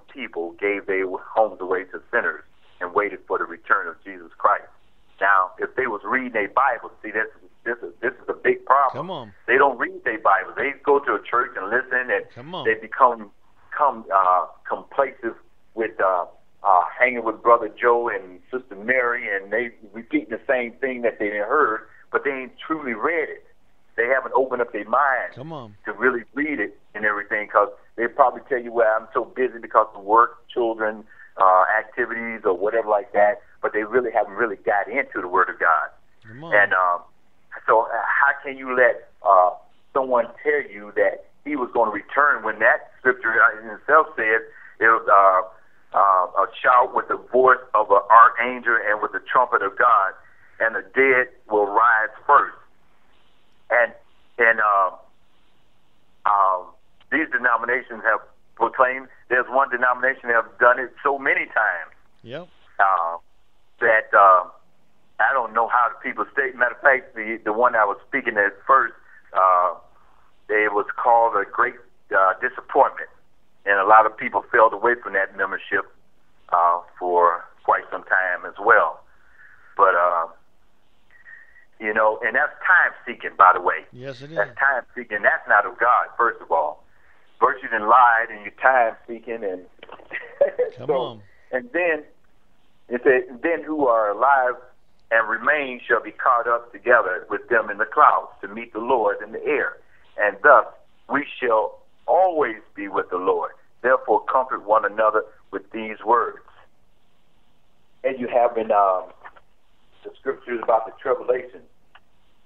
S2: people gave their homes away to sinners and waited for the return of Jesus Christ. Now, if they was reading their Bible, see, this this is this is a big problem.
S1: Come on.
S2: They don't read their Bible. They go to a church and listen, and
S1: Come on.
S2: they become come uh, complacent with uh, uh, hanging with Brother Joe and Sister Mary, and they repeating the same thing that they heard, but they ain't truly read it. They haven't opened up their mind
S1: Come on.
S2: to really read it and everything because they probably tell you, well, I'm so busy because of work, children, uh, activities, or whatever like that, but they really haven't really into the Word of God. And um, so, uh, how can you let uh, someone tell you that he was going to return when that scripture in itself says it was uh, uh, a shout with the voice of an archangel and with the trumpet of God, and the dead will rise first. And and um, um, these denominations have proclaimed. There's one denomination that have done it so many times
S1: Yep.
S2: uh, that uh, I don't know how the people state. Matter of fact, the the one I was speaking at first, uh, it was called a great uh, disappointment, and a lot of people fell away from that membership uh, for quite some time as well. But uh, you know, and that's time seeking, by the way.
S1: Yes, it is.
S2: That's time seeking. That's not of God, first of all. Virtue and lied, and you're time seeking, and
S1: Come
S2: so,
S1: on.
S2: And then it said, "Then who are alive and remain shall be caught up together with them in the clouds to meet the Lord in the air, and thus we shall always be with the Lord. Therefore, comfort one another with these words." And you have in um, the scriptures about the tribulation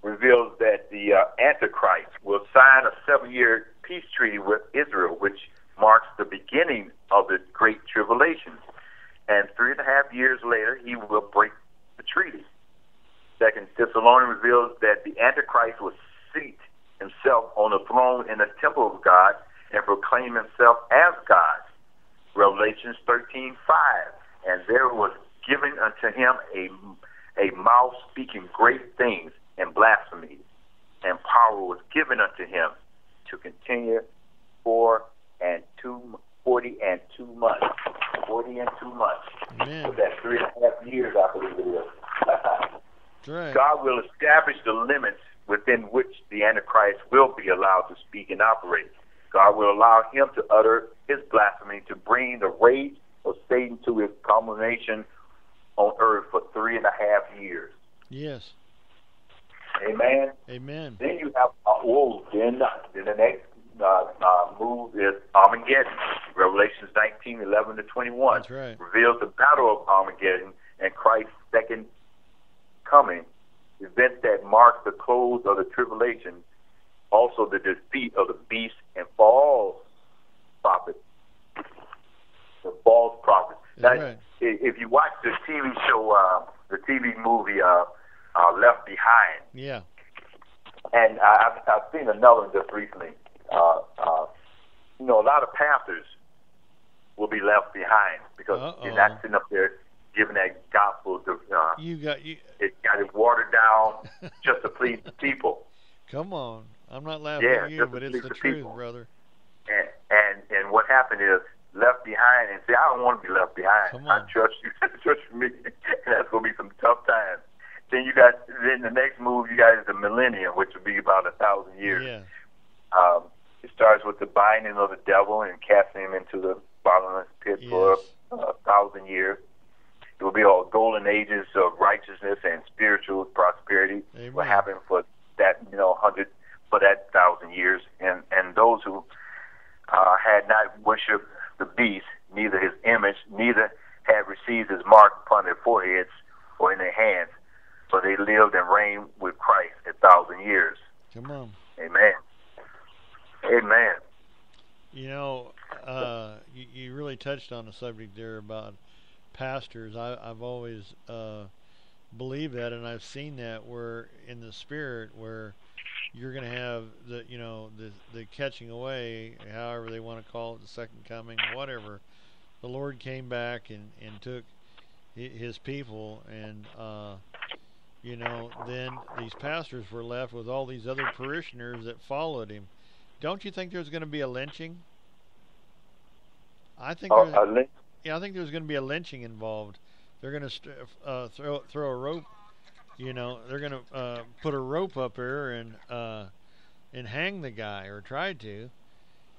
S2: reveals that the uh, Antichrist will sign a seven-year peace treaty with Israel, which marks the beginning of the Great Tribulation. And three and a half years later, he will break the treaty. Second Thessalonians reveals that the Antichrist will seat himself on the throne in the temple of God and proclaim himself as God. Revelations 13:5, and there was given unto him a a mouth speaking great things and blasphemies, and power was given unto him to continue four and two forty and two months. Forty and two months.
S1: Amen.
S2: So that's three and a half years, I believe it is.
S1: Right.
S2: God will establish the limits within which the Antichrist will be allowed to speak and operate. God will allow him to utter his blasphemy to bring the rage of Satan to his culmination on earth for three and a half years.
S1: Yes.
S2: Amen.
S1: Amen.
S2: Then you have uh, whoa. Then then the next uh, uh, move is Armageddon. Revelations 19, 11 to 21
S1: That's right.
S2: reveals the battle of Armageddon and Christ's second coming, events that mark the close of the tribulation, also the defeat of the beast and false prophets. The false prophets.
S1: That's
S2: Now,
S1: right.
S2: If you watch the TV show, uh, the TV movie uh, uh, Left Behind,
S1: Yeah.
S2: and I, I've, I've seen another one just recently. Uh, uh, you know, a lot of pastors will be left behind because
S1: Uh-oh.
S2: you're not sitting up there giving that gospel. To, uh,
S1: You got you.
S2: it got it watered down just to please the people.
S1: Come on. I'm not laughing
S2: Yeah,
S1: at you, but it's the
S2: the
S1: truth,
S2: people.
S1: brother.
S2: And and and what happened is left behind. And see, I don't want to be left behind.
S1: Come
S2: I
S1: on.
S2: trust you. trust me. and that's gonna be some tough times. Then you got then the next move. You got is the millennium, which will be about a thousand years.
S1: Yeah.
S2: Um, it starts with the binding of the devil and casting him into the bottomless pit for
S1: Yes.
S2: a thousand years. It will be all golden ages of righteousness and spiritual prosperity.
S1: Amen.
S2: Will happen for that you know hundred for that thousand years, and and those who uh, had not worshipped the beast, neither his image, neither had received his mark upon their foreheads or in their hands, for they lived and reigned with Christ a thousand years.
S1: Come on.
S2: Amen. Amen.
S1: You know, uh, you, you really touched on the subject there about pastors. I, I've always uh, believed that, and I've seen that where in the spirit where you're going to have the you know the the catching away, however they want to call it, the second coming, whatever. The Lord came back and and took His people, and uh, you know then these pastors were left with all these other parishioners that followed Him. Don't you think there's going to be a lynching? I think
S2: Oh,
S1: there's, yeah, I think there's going to be a lynching involved. They're going to st- uh, throw throw a rope. You know, they're going to uh, put a rope up here and uh, and hang the guy or try to.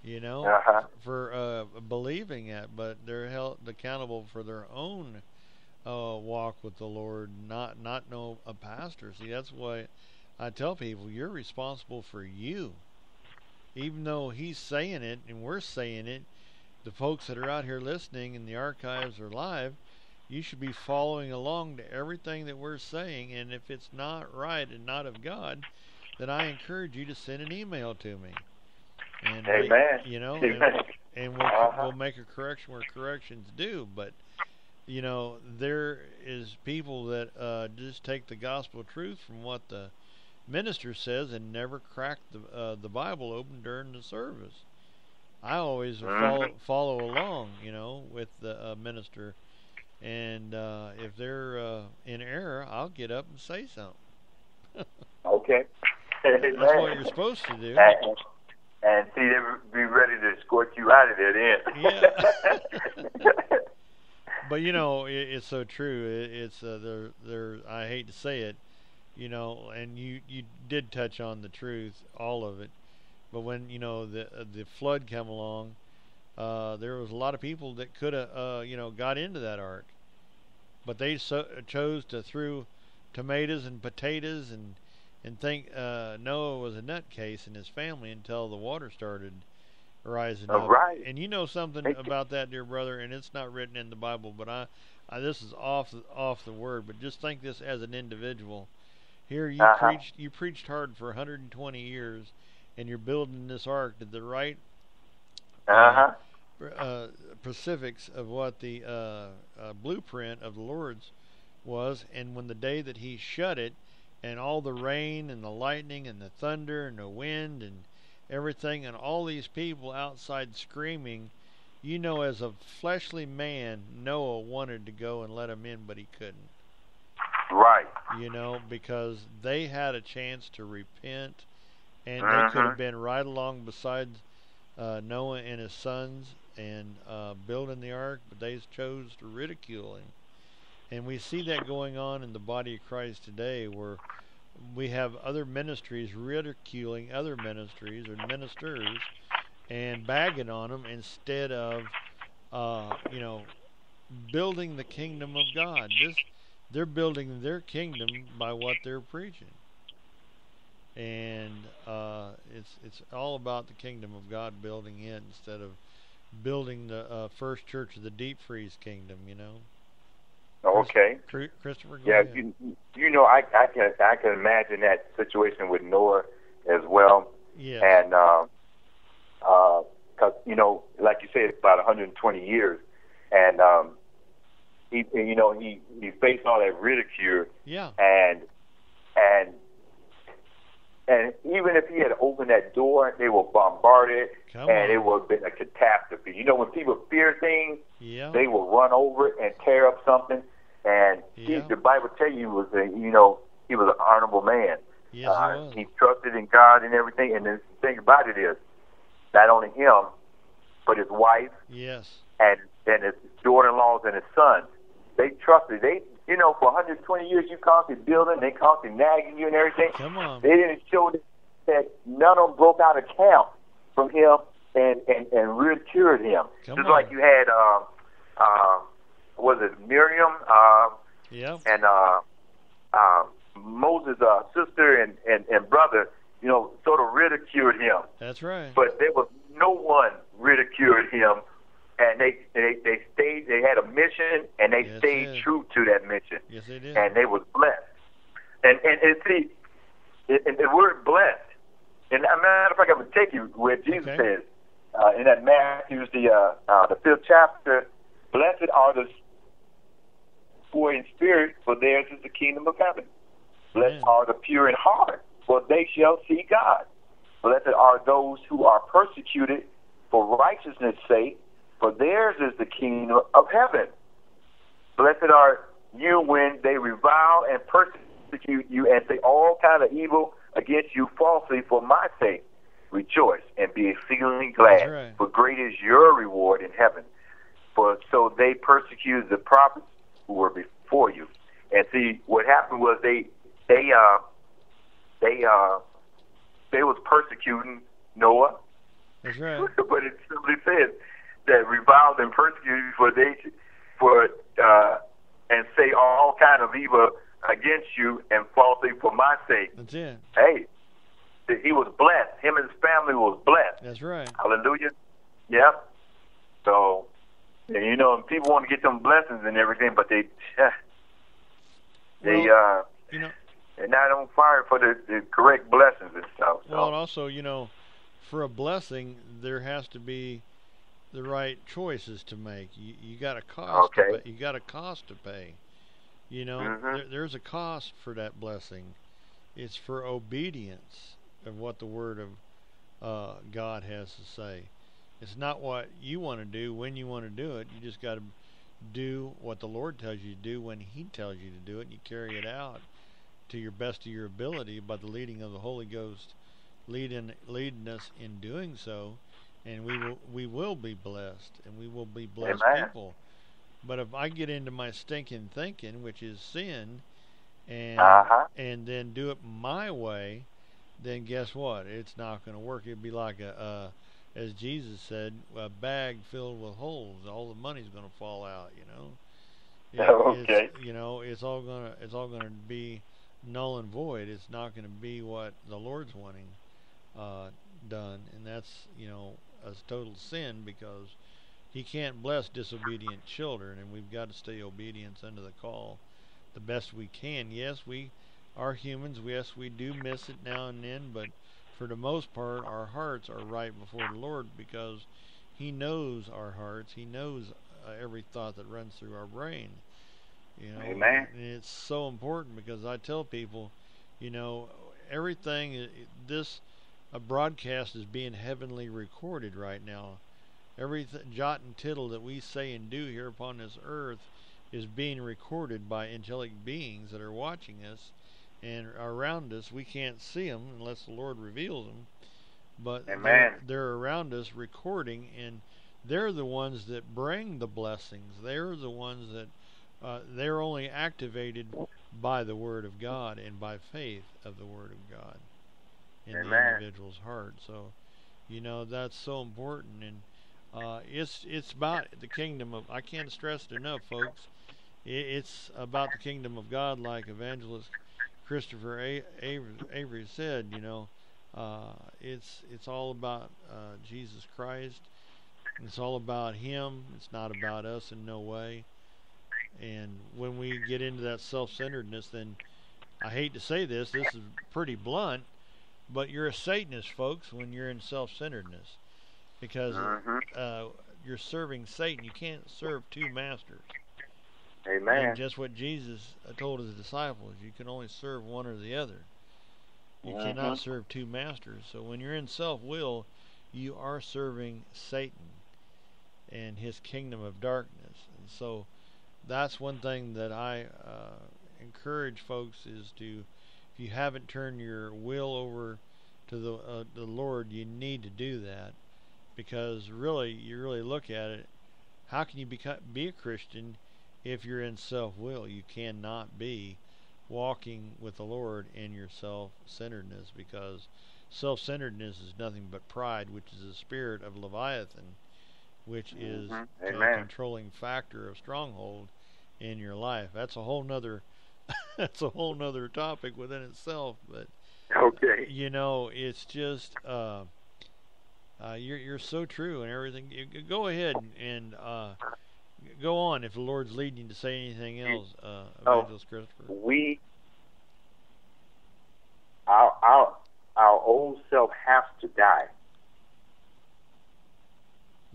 S1: You know,
S2: Uh-huh.
S1: for uh, believing it, but they're held accountable for their own uh, walk with the Lord, not not no a pastor. See, that's why I tell people you're responsible for you. Even though he's saying it and we're saying it, the folks that are out here listening and the archives are live, you should be following along to everything that we're saying. And if it's not right and not of God, then I encourage you to send an email to me. And we- you know,
S2: Amen.
S1: and, and we'll
S2: Uh-huh.
S1: we'll make a correction where corrections due. But you know, there is people that uh, just take the gospel truth from what the minister says and never crack the uh, the Bible open during the service. I always follow follow along, you know, with the uh, minister, and uh, if they're uh, in error, I'll get up and say something.
S2: Okay.
S1: That's what you're supposed to do.
S2: And, and see, they be ready to escort you out of there then. yeah.
S1: But you know, it, it's so true. It, it's uh, there. There. I hate to say it, you know, and you you did touch on the truth, all of it. But when you know the uh, the flood came along, uh, there was a lot of people that could have uh, you know got into that ark, but they so, chose to throw tomatoes and potatoes and and think uh, Noah was a nutcase and his family until the water started rising
S2: All
S1: up.
S2: right.
S1: And you know something
S2: Thank you.
S1: about that, dear brother, and it's not written in the Bible, but I, I this is off the, off the word, but just think this as an individual. Here you
S2: Uh-huh.
S1: preached you preached hard for 120 years, and you're building this ark. Did the right
S2: uh huh.
S1: uh, specifics of what the uh, uh, blueprint of the Lord's was, and when the day that He shut it, and all the rain and the lightning and the thunder and the wind and everything, and all these people outside screaming, you know, as a fleshly man, Noah wanted to go and let him in, but he couldn't.
S2: Right.
S1: You know, because they had a chance to repent, and they
S2: Mhm.
S1: could have been right along beside uh, Noah and his sons and uh, building the ark, but they chose to ridicule him. And we see that going on in the body of Christ today, where we have other ministries ridiculing other ministries or ministers and bagging on them instead of, uh, you know, building the kingdom of God. This they're building their kingdom by what they're preaching, and uh, it's it's all about the kingdom of God building in instead of building the uh, first church of the Deep Freeze Kingdom. You know.
S2: Okay.
S1: Christopher.
S2: yeah, you, you know, I I can I can imagine that situation with Noah as well.
S1: Yeah.
S2: And uh, uh, cause you know, like you said, it's about 120 years, and um, he, you know, he he faced all that ridicule.
S1: Yeah.
S2: And and and even if he had opened that door, they were bombarded,
S1: Come
S2: and
S1: on.
S2: it would have been a catastrophe. You know, when people fear things,
S1: Yeah.
S2: they will run over it and tear up something. And he,
S1: Yeah.
S2: the Bible tells you he was a, you know, he was an honorable man.
S1: yes,
S2: Uh,
S1: he
S2: he trusted in God and everything. And the thing about it is, not only him, but his wife
S1: yes.
S2: and and his daughter-in-laws and his sons. They trusted. They, you know, for 120 years, you constantly building, they constantly nagging you and everything.
S1: Come on.
S2: They didn't show that- none of them broke out of camp from him and and and ridiculed him.
S1: Come
S2: Just
S1: on.
S2: like you had, uh, uh, was it Miriam uh,
S1: Yep.
S2: and uh, uh, Moses' uh, sister and, and and brother, you know, sort of ridiculed him
S1: That's right.
S2: but there was no one ridiculed him, and they they they stayed. They had a mission, and they
S1: Yes,
S2: stayed true to that mission,
S1: yes, they did.
S2: and they was blessed. And and, and see, and the word blessed. And as a matter of fact, I'm gonna take you where Jesus
S1: Okay.
S2: says uh, in that Matthew's the uh, uh, the fifth chapter. Blessed are the poor in spirit, for theirs is the kingdom of heaven. Blessed
S1: Amen.
S2: are the pure in heart, for they shall see God. Blessed are those who are persecuted for righteousness' sake, for theirs is the kingdom of heaven. Blessed are you when they revile and persecute you and say all kind of evil against you falsely for my sake. Rejoice and be exceedingly glad,
S1: right.
S2: for great is your reward in heaven. For so they persecuted the prophets who were before you. And see, what happened was they they uh they uh they was persecuting Noah,
S1: That's right.
S2: but it simply says that reviled and persecuted for they for uh and say all kind of evil against you and falsely for my sake.
S1: That's it.
S2: Hey, he was blessed. Him and his family was blessed.
S1: That's right.
S2: Hallelujah. Yep. So, and you know, people want to get them blessings and everything, but they they uh
S1: You know,
S2: they're not on fire for the, the correct blessings and stuff. So.
S1: well, and also, you know, for a blessing, there has to be the right choices to make. You you got a cost.
S2: Okay.
S1: To pay. You got a cost to pay. You know,
S2: Mhm.
S1: there, there's a cost for that blessing. It's for obedience of what the Word of uh, God has to say. It's not what you want to do when you want to do it. You just got to do what the Lord tells you to do when He tells you to do it, and you carry it out to your best of your ability by the leading of the Holy Ghost, leading leading us in doing so, and we will we will be blessed, and we will be blessed
S2: Amen.
S1: people. But if I get into my stinking thinking, which is sin, and
S2: Uh-huh.
S1: and then do it my way, then guess what? It's not going to work. It'd be like a, uh, as Jesus said, a bag filled with holes. All the money's going to fall out. You know. It-
S2: Okay.
S1: It's, you know, it's all gonna it's all gonna be null and void. It's not going to be what the Lord's wanting uh, done, and that's you know a total sin because He can't bless disobedient children, and we've got to stay obedient under the call the best we can. Yes, we are humans. Yes, we do miss it now and then, but for the most part, our hearts are right before the Lord because He knows our hearts. He knows uh, every thought that runs through our brain. You know,
S2: Amen.
S1: and it's so important because I tell people, you know, everything. This a broadcast is being heavenly recorded right now. Every jot and tittle that we say and do here upon this earth is being recorded by angelic beings that are watching us and around us. We can't see them unless the Lord reveals them, but they're, they're around us recording, and they're the ones that bring the blessings. They're the ones that uh, they're only activated by the Word of God and by faith of the Word of God in the individual's heart. So, you know, that's so important, and uh, it's it's about the kingdom of. I can't stress it enough, folks. It, it's about the kingdom of God, like Evangelist Christopher A- Avery, Avery said. You know, uh, it's it's all about uh, Jesus Christ It's all about Him. It's not about us in no way. And when we get into that self-centeredness, then I hate to say this. This is pretty blunt, but you're a Satanist, folks, when you're in self-centeredness, because
S2: Mm-hmm.
S1: uh, you're serving Satan. You can't serve two masters.
S2: Amen.
S1: And just what Jesus uh, told his disciples, you can only serve one or the other. You
S2: Mhm.
S1: cannot serve two masters. So when you're in self-will, you are serving Satan and his kingdom of darkness. And so that's one thing that I uh, encourage folks is to, if you haven't turned your will over to the uh, the Lord, you need to do that because really, you really look at it. How can you become be a Christian if you're in self-will? You cannot be walking with the Lord in your self-centeredness because self-centeredness is nothing but pride, which is the spirit of Leviathan, which is
S2: Mhm.
S1: a controlling factor of stronghold in your life. That's a whole nother that's a whole nother topic within itself. But
S2: Okay.
S1: you know, it's just uh, uh, you're you're so true and everything. You, go ahead and, uh, go on if the Lord's leading you to say anything else, uh,
S2: Oh.
S1: Evangelist Christopher.
S2: We, our our our old self has to die.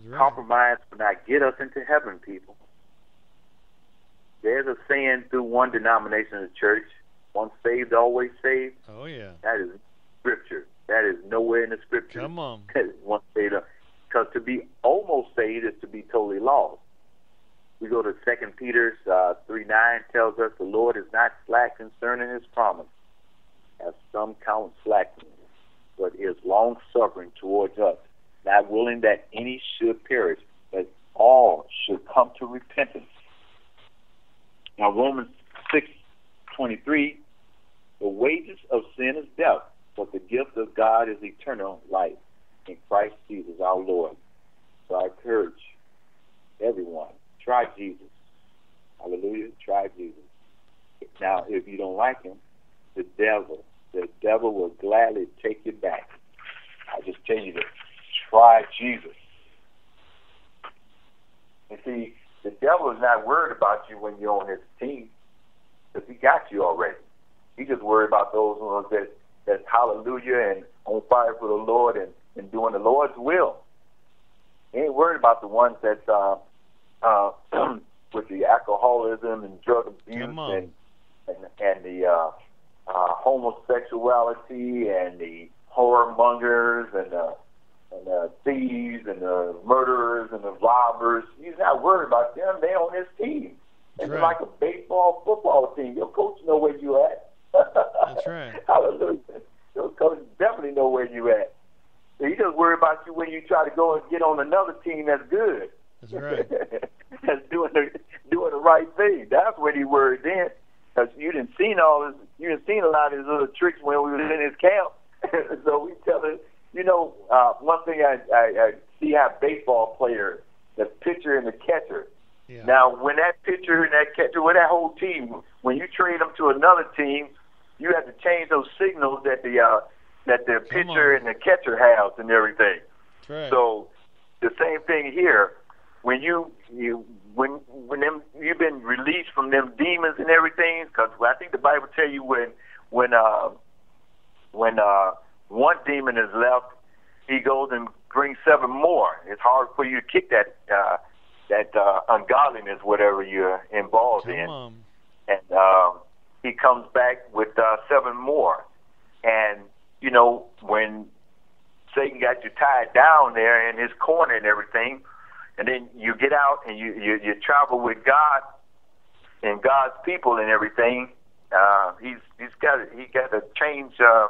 S1: Right.
S2: Compromise will not get us into heaven, people. There's a saying through one denomination of the church: "Once saved, always saved."
S1: Oh yeah,
S2: That is scripture. That is nowhere in the scripture.
S1: come on.
S2: Once saved, because to be almost saved is to be totally lost. We go to Second Peter uh, three nine tells us the Lord is not slack concerning His promise, as some count slackness, but is long suffering towards us, not willing that any should perish, but all should come to repentance. Now Romans six twenty three, the wages of sin is death, but the gift of God is eternal life in Christ Jesus our Lord. So I encourage everyone, try Jesus. Hallelujah, try Jesus. Now, if you don't like him, the devil, the devil will gladly take you back. I just tell you to try Jesus. And see, the devil is not worried about you when you're on his team, because he got you already. He just worried about those ones that that's hallelujah and on fire for the Lord and, and doing the Lord's will. He ain't worried about the ones that uh, uh, with the alcoholism and drug abuse and and, and the uh, uh, homosexuality and the whoremongers and the and the thieves and the murderers and the robbers. He's not worried about them. They on his team. It's
S1: Right.
S2: like a baseball, football team. Your coach know where you at.
S1: That's right.
S2: Hallelujah. Your coach definitely know where you at. So he just worry about you when you try to go and get on another team that's good.
S1: That's right.
S2: that's doing the doing the right thing. That's what he worried then, because you didn't seen all this. You didn't seen a lot of his little tricks when we was in his camp. so we tell him, you know, uh, one thing I, I, I see how baseball player, the pitcher and the catcher.
S1: Yeah.
S2: Now, when that pitcher and that catcher, with that whole team, when you trade them to another team, you have to change those signals that the uh, that the
S1: Come
S2: pitcher
S1: on.
S2: and the catcher has and everything.
S1: Right.
S2: So the same thing here. When you you when when them you've been released from them demons and everything, because I think the Bible tell you when when uh when uh one demon is left, he goes and brings seven more. It's hard for you to kick that uh that uh ungodliness, whatever you're involved
S1: come
S2: in
S1: on.
S2: and um, he comes back with uh, seven more. And you know when Satan got you tied down there in his corner and everything, and then you get out and you you, you travel with God and God's people and everything. Uh, he's he's got he got to change. Uh,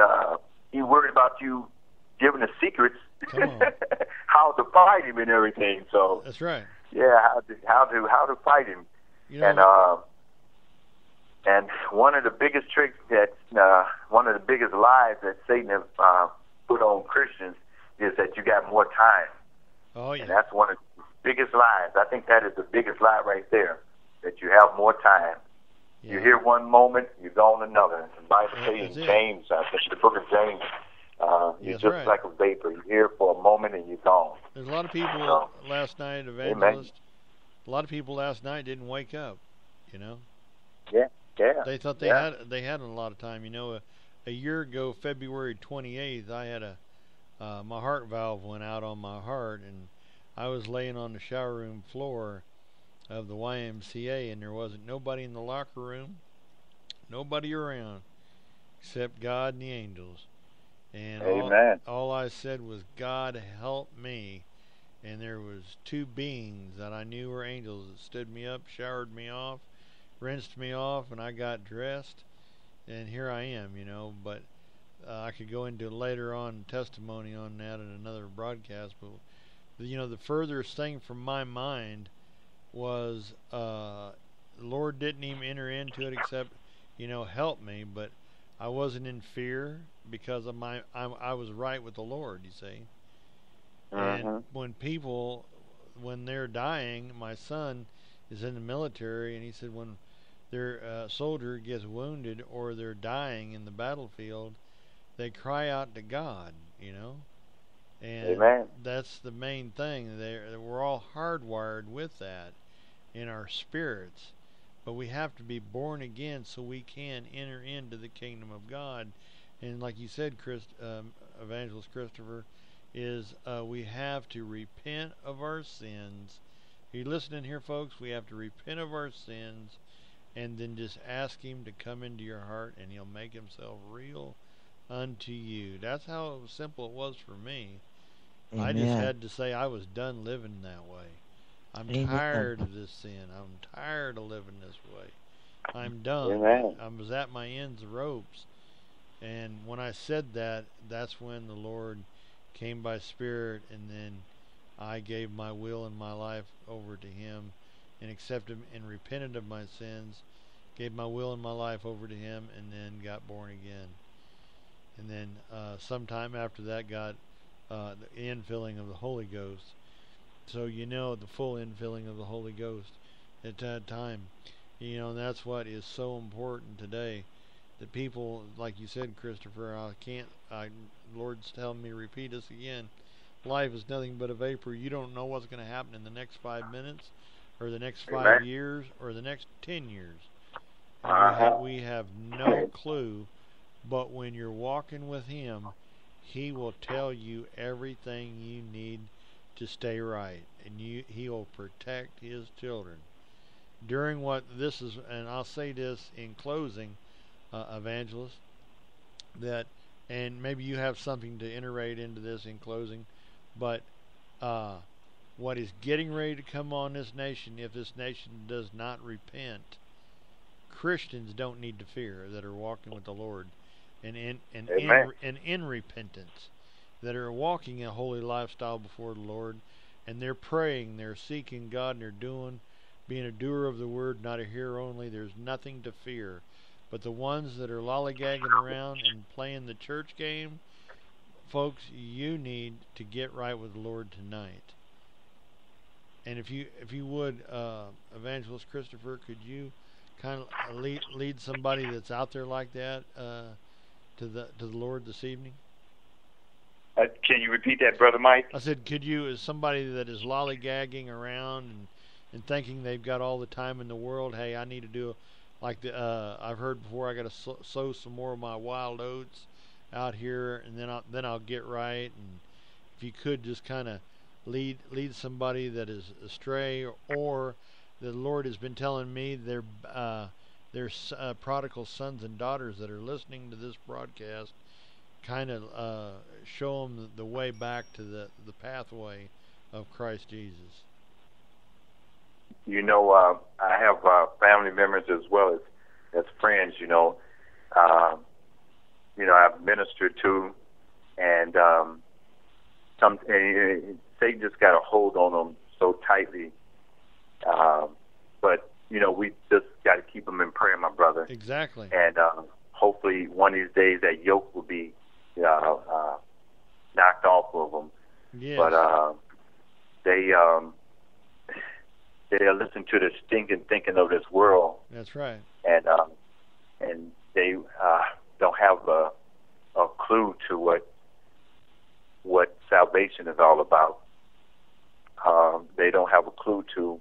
S2: uh, he worried about you giving the secrets how to fight him and everything. So
S1: That's right.
S2: yeah, how to how to how to fight him.
S1: You know,
S2: And uh, and one of the biggest tricks that uh, one of the biggest lies that Satan has uh, put on Christians is that you got more time,
S1: oh yeah.
S2: and that's one of the biggest lies. I think that is the biggest lie right there, that you have more time.
S1: Yeah.
S2: You hear one moment, you're gone another. The Bible says in. James, I think the book of James, Uh, you're
S1: That's
S2: just
S1: right.
S2: like a vapor. You're here for a moment and you're gone.
S1: There's a lot of people
S2: Oh.
S1: last night, evangelist. A lot of people last night didn't wake up. You know,
S2: Yeah. Yeah.
S1: they thought they
S2: Yeah.
S1: had they had a lot of time. You know, a, a year ago, February 28th, I had a uh, my heart valve went out on my heart, and I was laying on the shower room floor of the YMCA, and there wasn't nobody in the locker room, nobody around, except God and the angels. And all, all I said was, God help me. And there was two beings that I knew were angels that stood me up, showered me off, rinsed me off, and I got dressed. And here I am, you know. But uh, I could go into later on testimony on that in another broadcast. But you know, the furthest thing from my mind was uh, Lord didn't even enter into it except, you know, help me. But I wasn't in fear because of my I, I was right with the Lord. You see. And
S2: Mhm.
S1: when people, when they're dying, my son is in the military, and he said when their uh, soldier gets wounded or they're dying in the battlefield, they cry out to God, you know. And
S2: Amen.
S1: that's the main thing. They're, we're all hardwired with that in our spirits, but we have to be born again so we can enter into the kingdom of God. And like you said, Chris, um, Evangelist Christopher, is uh, we have to repent of our sins. Are you listening here, folks? We have to repent of our sins and then just ask Him to come into your heart and He'll make Himself real unto you. That's how simple it was for me. I just had to say I was done living that way. I'm
S3: Amen.
S1: tired of this sin. I'm tired of living this way. I'm done.
S2: Amen.
S1: I was at my ends of ropes. And when I said that, that's when the Lord came by Spirit, and then I gave my will and my life over to Him and accepted and repented of my sins, gave my will and my life over to Him, and then got born again. And then uh, sometime after that, got uh, the infilling of the Holy Ghost. So you know the full infilling of the Holy Ghost at that time. You know, and that's what is so important today. That people, like you said, Christopher, I can't, I, Lord's telling me to repeat this again. Life is nothing but a vapor. You don't know what's going to happen in the next five minutes, or the next five
S2: Amen.
S1: years, or the next ten years.
S2: Uh-huh.
S1: we, have, we have no clue. But when you're walking with Him, He will tell you everything you need to stay right, and you He will protect His children. During what this is, and I'll say this in closing, uh, evangelist, that, and maybe you have something to iterate into this in closing, but uh, what is getting ready to come on this nation, if this nation does not repent, Christians don't need to fear that are walking with the Lord and in and in, and in repentance that are walking a holy lifestyle before the Lord and they're praying, they're seeking God and they're doing being a doer of the word, not a hearer only, there's nothing to fear. But the ones that are lollygagging around and playing the church game, folks, you need to get right with the Lord tonight. And if you if you would, uh, Evangelist Christopher, could you kind of lead lead somebody that's out there like that uh, to the to the Lord this evening?
S2: Uh, can you repeat that, brother Mike?
S1: I said, could you, as somebody that is lollygagging around and and thinking they've got all the time in the world, hey, I need to do like the uh, I've heard before. I got to sow, some more of my wild oats out here, and then I'll then I'll get right. And if you could just kind of lead lead somebody that is astray, or, or the Lord has been telling me they're uh, they're uh, prodigal sons and daughters that are listening to this broadcast kind of uh, show them the way back to the, the pathway of Christ Jesus.
S2: You know, uh, I have uh, family members as well as as friends. You know, um, you know, I've ministered to, and um, some and Satan just got a hold on them so tightly. Um, but you know, we just got to keep them in prayer, my brother.
S1: Exactly.
S2: and uh, hopefully one of these days that yoke will be uh, uh, knocked off of them.
S1: Yes.
S2: But uh, they um, they listen to the stinking thinking of this world,
S1: That's right.
S2: and um, and they uh, don't have a, a clue to what what salvation is all about. Um, they don't have a clue to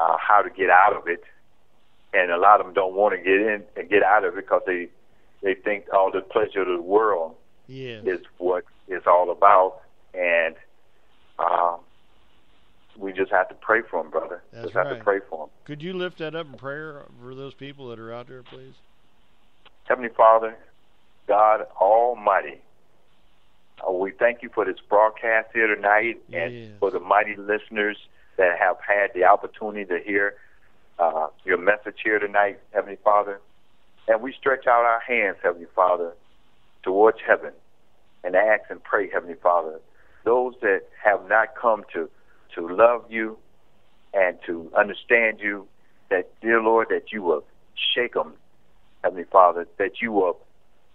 S2: uh, how to get out of it, and a lot of them don't want to get in and get out of it because they they think all the pleasure of the world
S1: yes.
S2: is what it's all about, and um, we just have to pray for them, brother.
S1: That's
S2: just
S1: right.
S2: have to pray for them.
S1: Could you lift that up in prayer for those people that are out there, please?
S2: Heavenly Father, God Almighty, uh, we thank you for this broadcast here tonight and for the mighty listeners that have had the opportunity to hear uh, your message here tonight, Heavenly Father. And we stretch out our hands, Heavenly Father, towards heaven and ask and pray, Heavenly Father, those that have not come to, to love you and to understand you, that, dear Lord, that you will shake them, Heavenly Father, that you will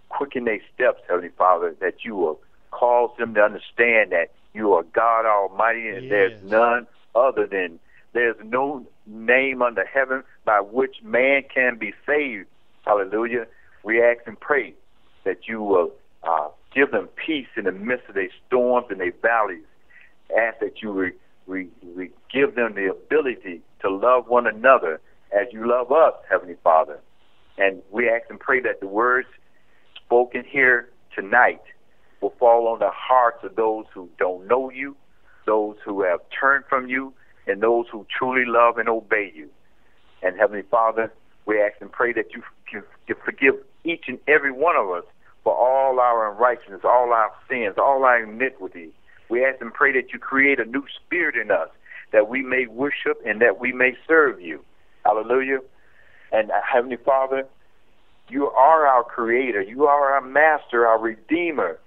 S2: quicken their steps, Heavenly Father, that you will cause them to understand that you are God Almighty and there's none other than there's no name under heaven by which man can be saved. Hallelujah. We ask and pray that you will uh, give them peace in the midst of their storms and their valleys. Ask that you re, re, re, give them the ability to love one another as you love us, Heavenly Father. And we ask and pray that the words spoken here tonight will fall on the hearts of those who don't know you, those who have turned from you, and those who truly love and obey you. And Heavenly Father, we ask and pray that you you forgive each and every one of us for all our unrighteousness, all our sins, all our iniquity. We ask and pray that you create a new spirit in us, that we may worship and that we may serve you. Hallelujah. And uh, Heavenly Father, you are our creator. You are our master, our redeemer.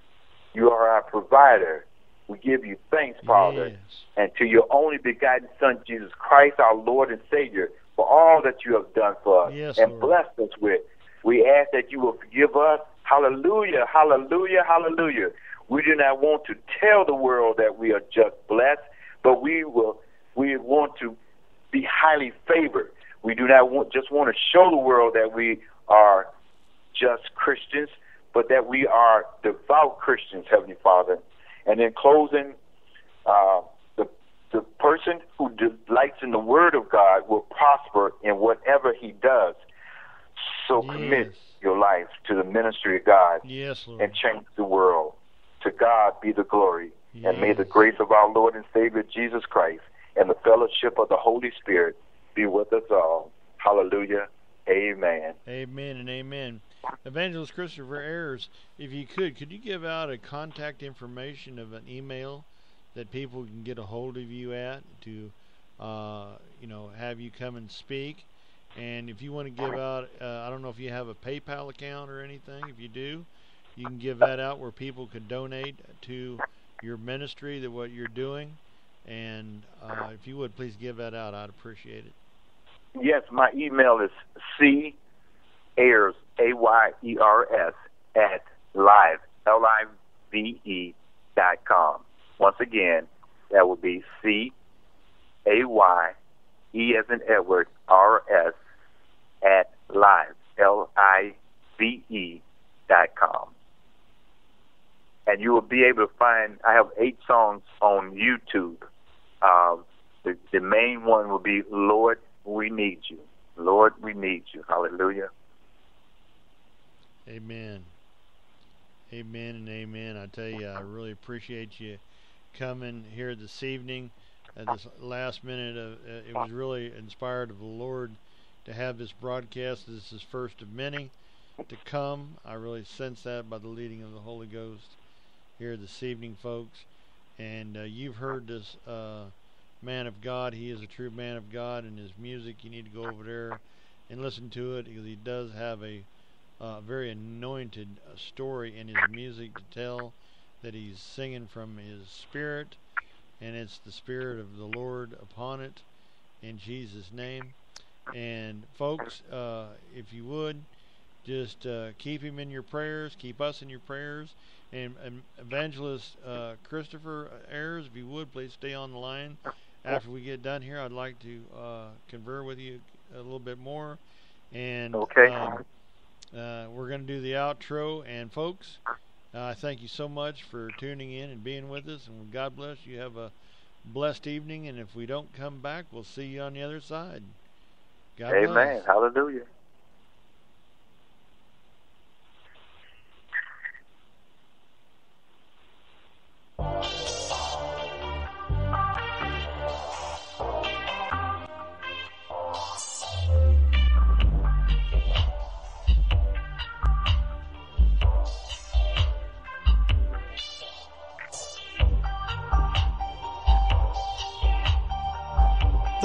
S2: You are our provider. We give you thanks, Father,
S1: Yes.
S2: and to your only begotten Son, Jesus Christ, our Lord and Savior, for all that you have done for us
S1: Yes,
S2: and
S1: Lord.
S2: blessed us with. We ask that you will forgive us. Hallelujah, hallelujah, hallelujah. We do not want to tell the world that we are just blessed, but we will. We want to be highly favored. We do not want, just want to show the world that we are just Christians, but that we are devout Christians, Heavenly Father. And in closing, uh, the person who delights in the Word of God will prosper in whatever he does. So commit your life to the ministry of God
S1: Yes, Lord.
S2: and change the world. To God be the glory. And may the grace of our Lord and Savior Jesus Christ and the fellowship of the Holy Spirit be with us all. Hallelujah. Amen.
S1: Amen and amen. Evangelist Christopher Ayers, if you could, could you give out a contact information of an email that people can get a hold of you at to, uh, you know, have you come and speak? And if you want to give out, uh, I don't know if you have a PayPal account or anything. If you do, you can give that out where people could donate to your ministry, that what you're doing. And uh, if you would please give that out, I'd appreciate it.
S2: Yes, my email is C Ayers A Y E R S at live L I V E dot com. Once again, that would be C A Y E as in Edward R S at live L I V E dot com. And you will be able to find I have eight songs on YouTube. Um, the, the main one will be Lord, we need you. Lord, we need you. Hallelujah.
S1: Amen. Amen and amen. I tell you, I really appreciate you coming here this evening. At this last minute, of, uh, it was really inspired of the Lord to have this broadcast. This is first of many to come. I really sense that by the leading of the Holy Ghost here this evening, folks. And uh, you've heard this uh, man of God. He is a true man of God, and his music. You need to go over there and listen to it because he does have a uh, very anointed uh, story in his music to tell that he's singing from his spirit, and it's the spirit of the Lord upon it in Jesus' name. And folks, uh, if you would, just uh, keep him in your prayers, keep us in your prayers. And, and Evangelist uh, Christopher Ayers, if you would, please stay on the line. After we get done here, I'd like to uh, confer with you a little bit more. And
S2: Okay.
S1: um, uh, we're going to do the outro. And folks, I thank you so much for tuning in and being with us, and God bless you. Have a blessed evening, and if we don't come back, we'll see you on the other side. God
S2: Amen.
S1: bless.
S2: Hallelujah.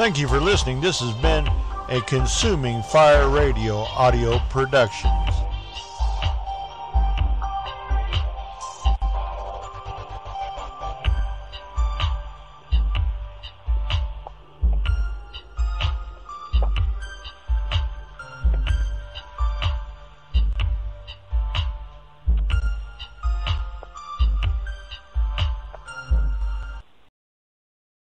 S1: Thank you for listening. This has been a Consuming Fire Radio audio productions.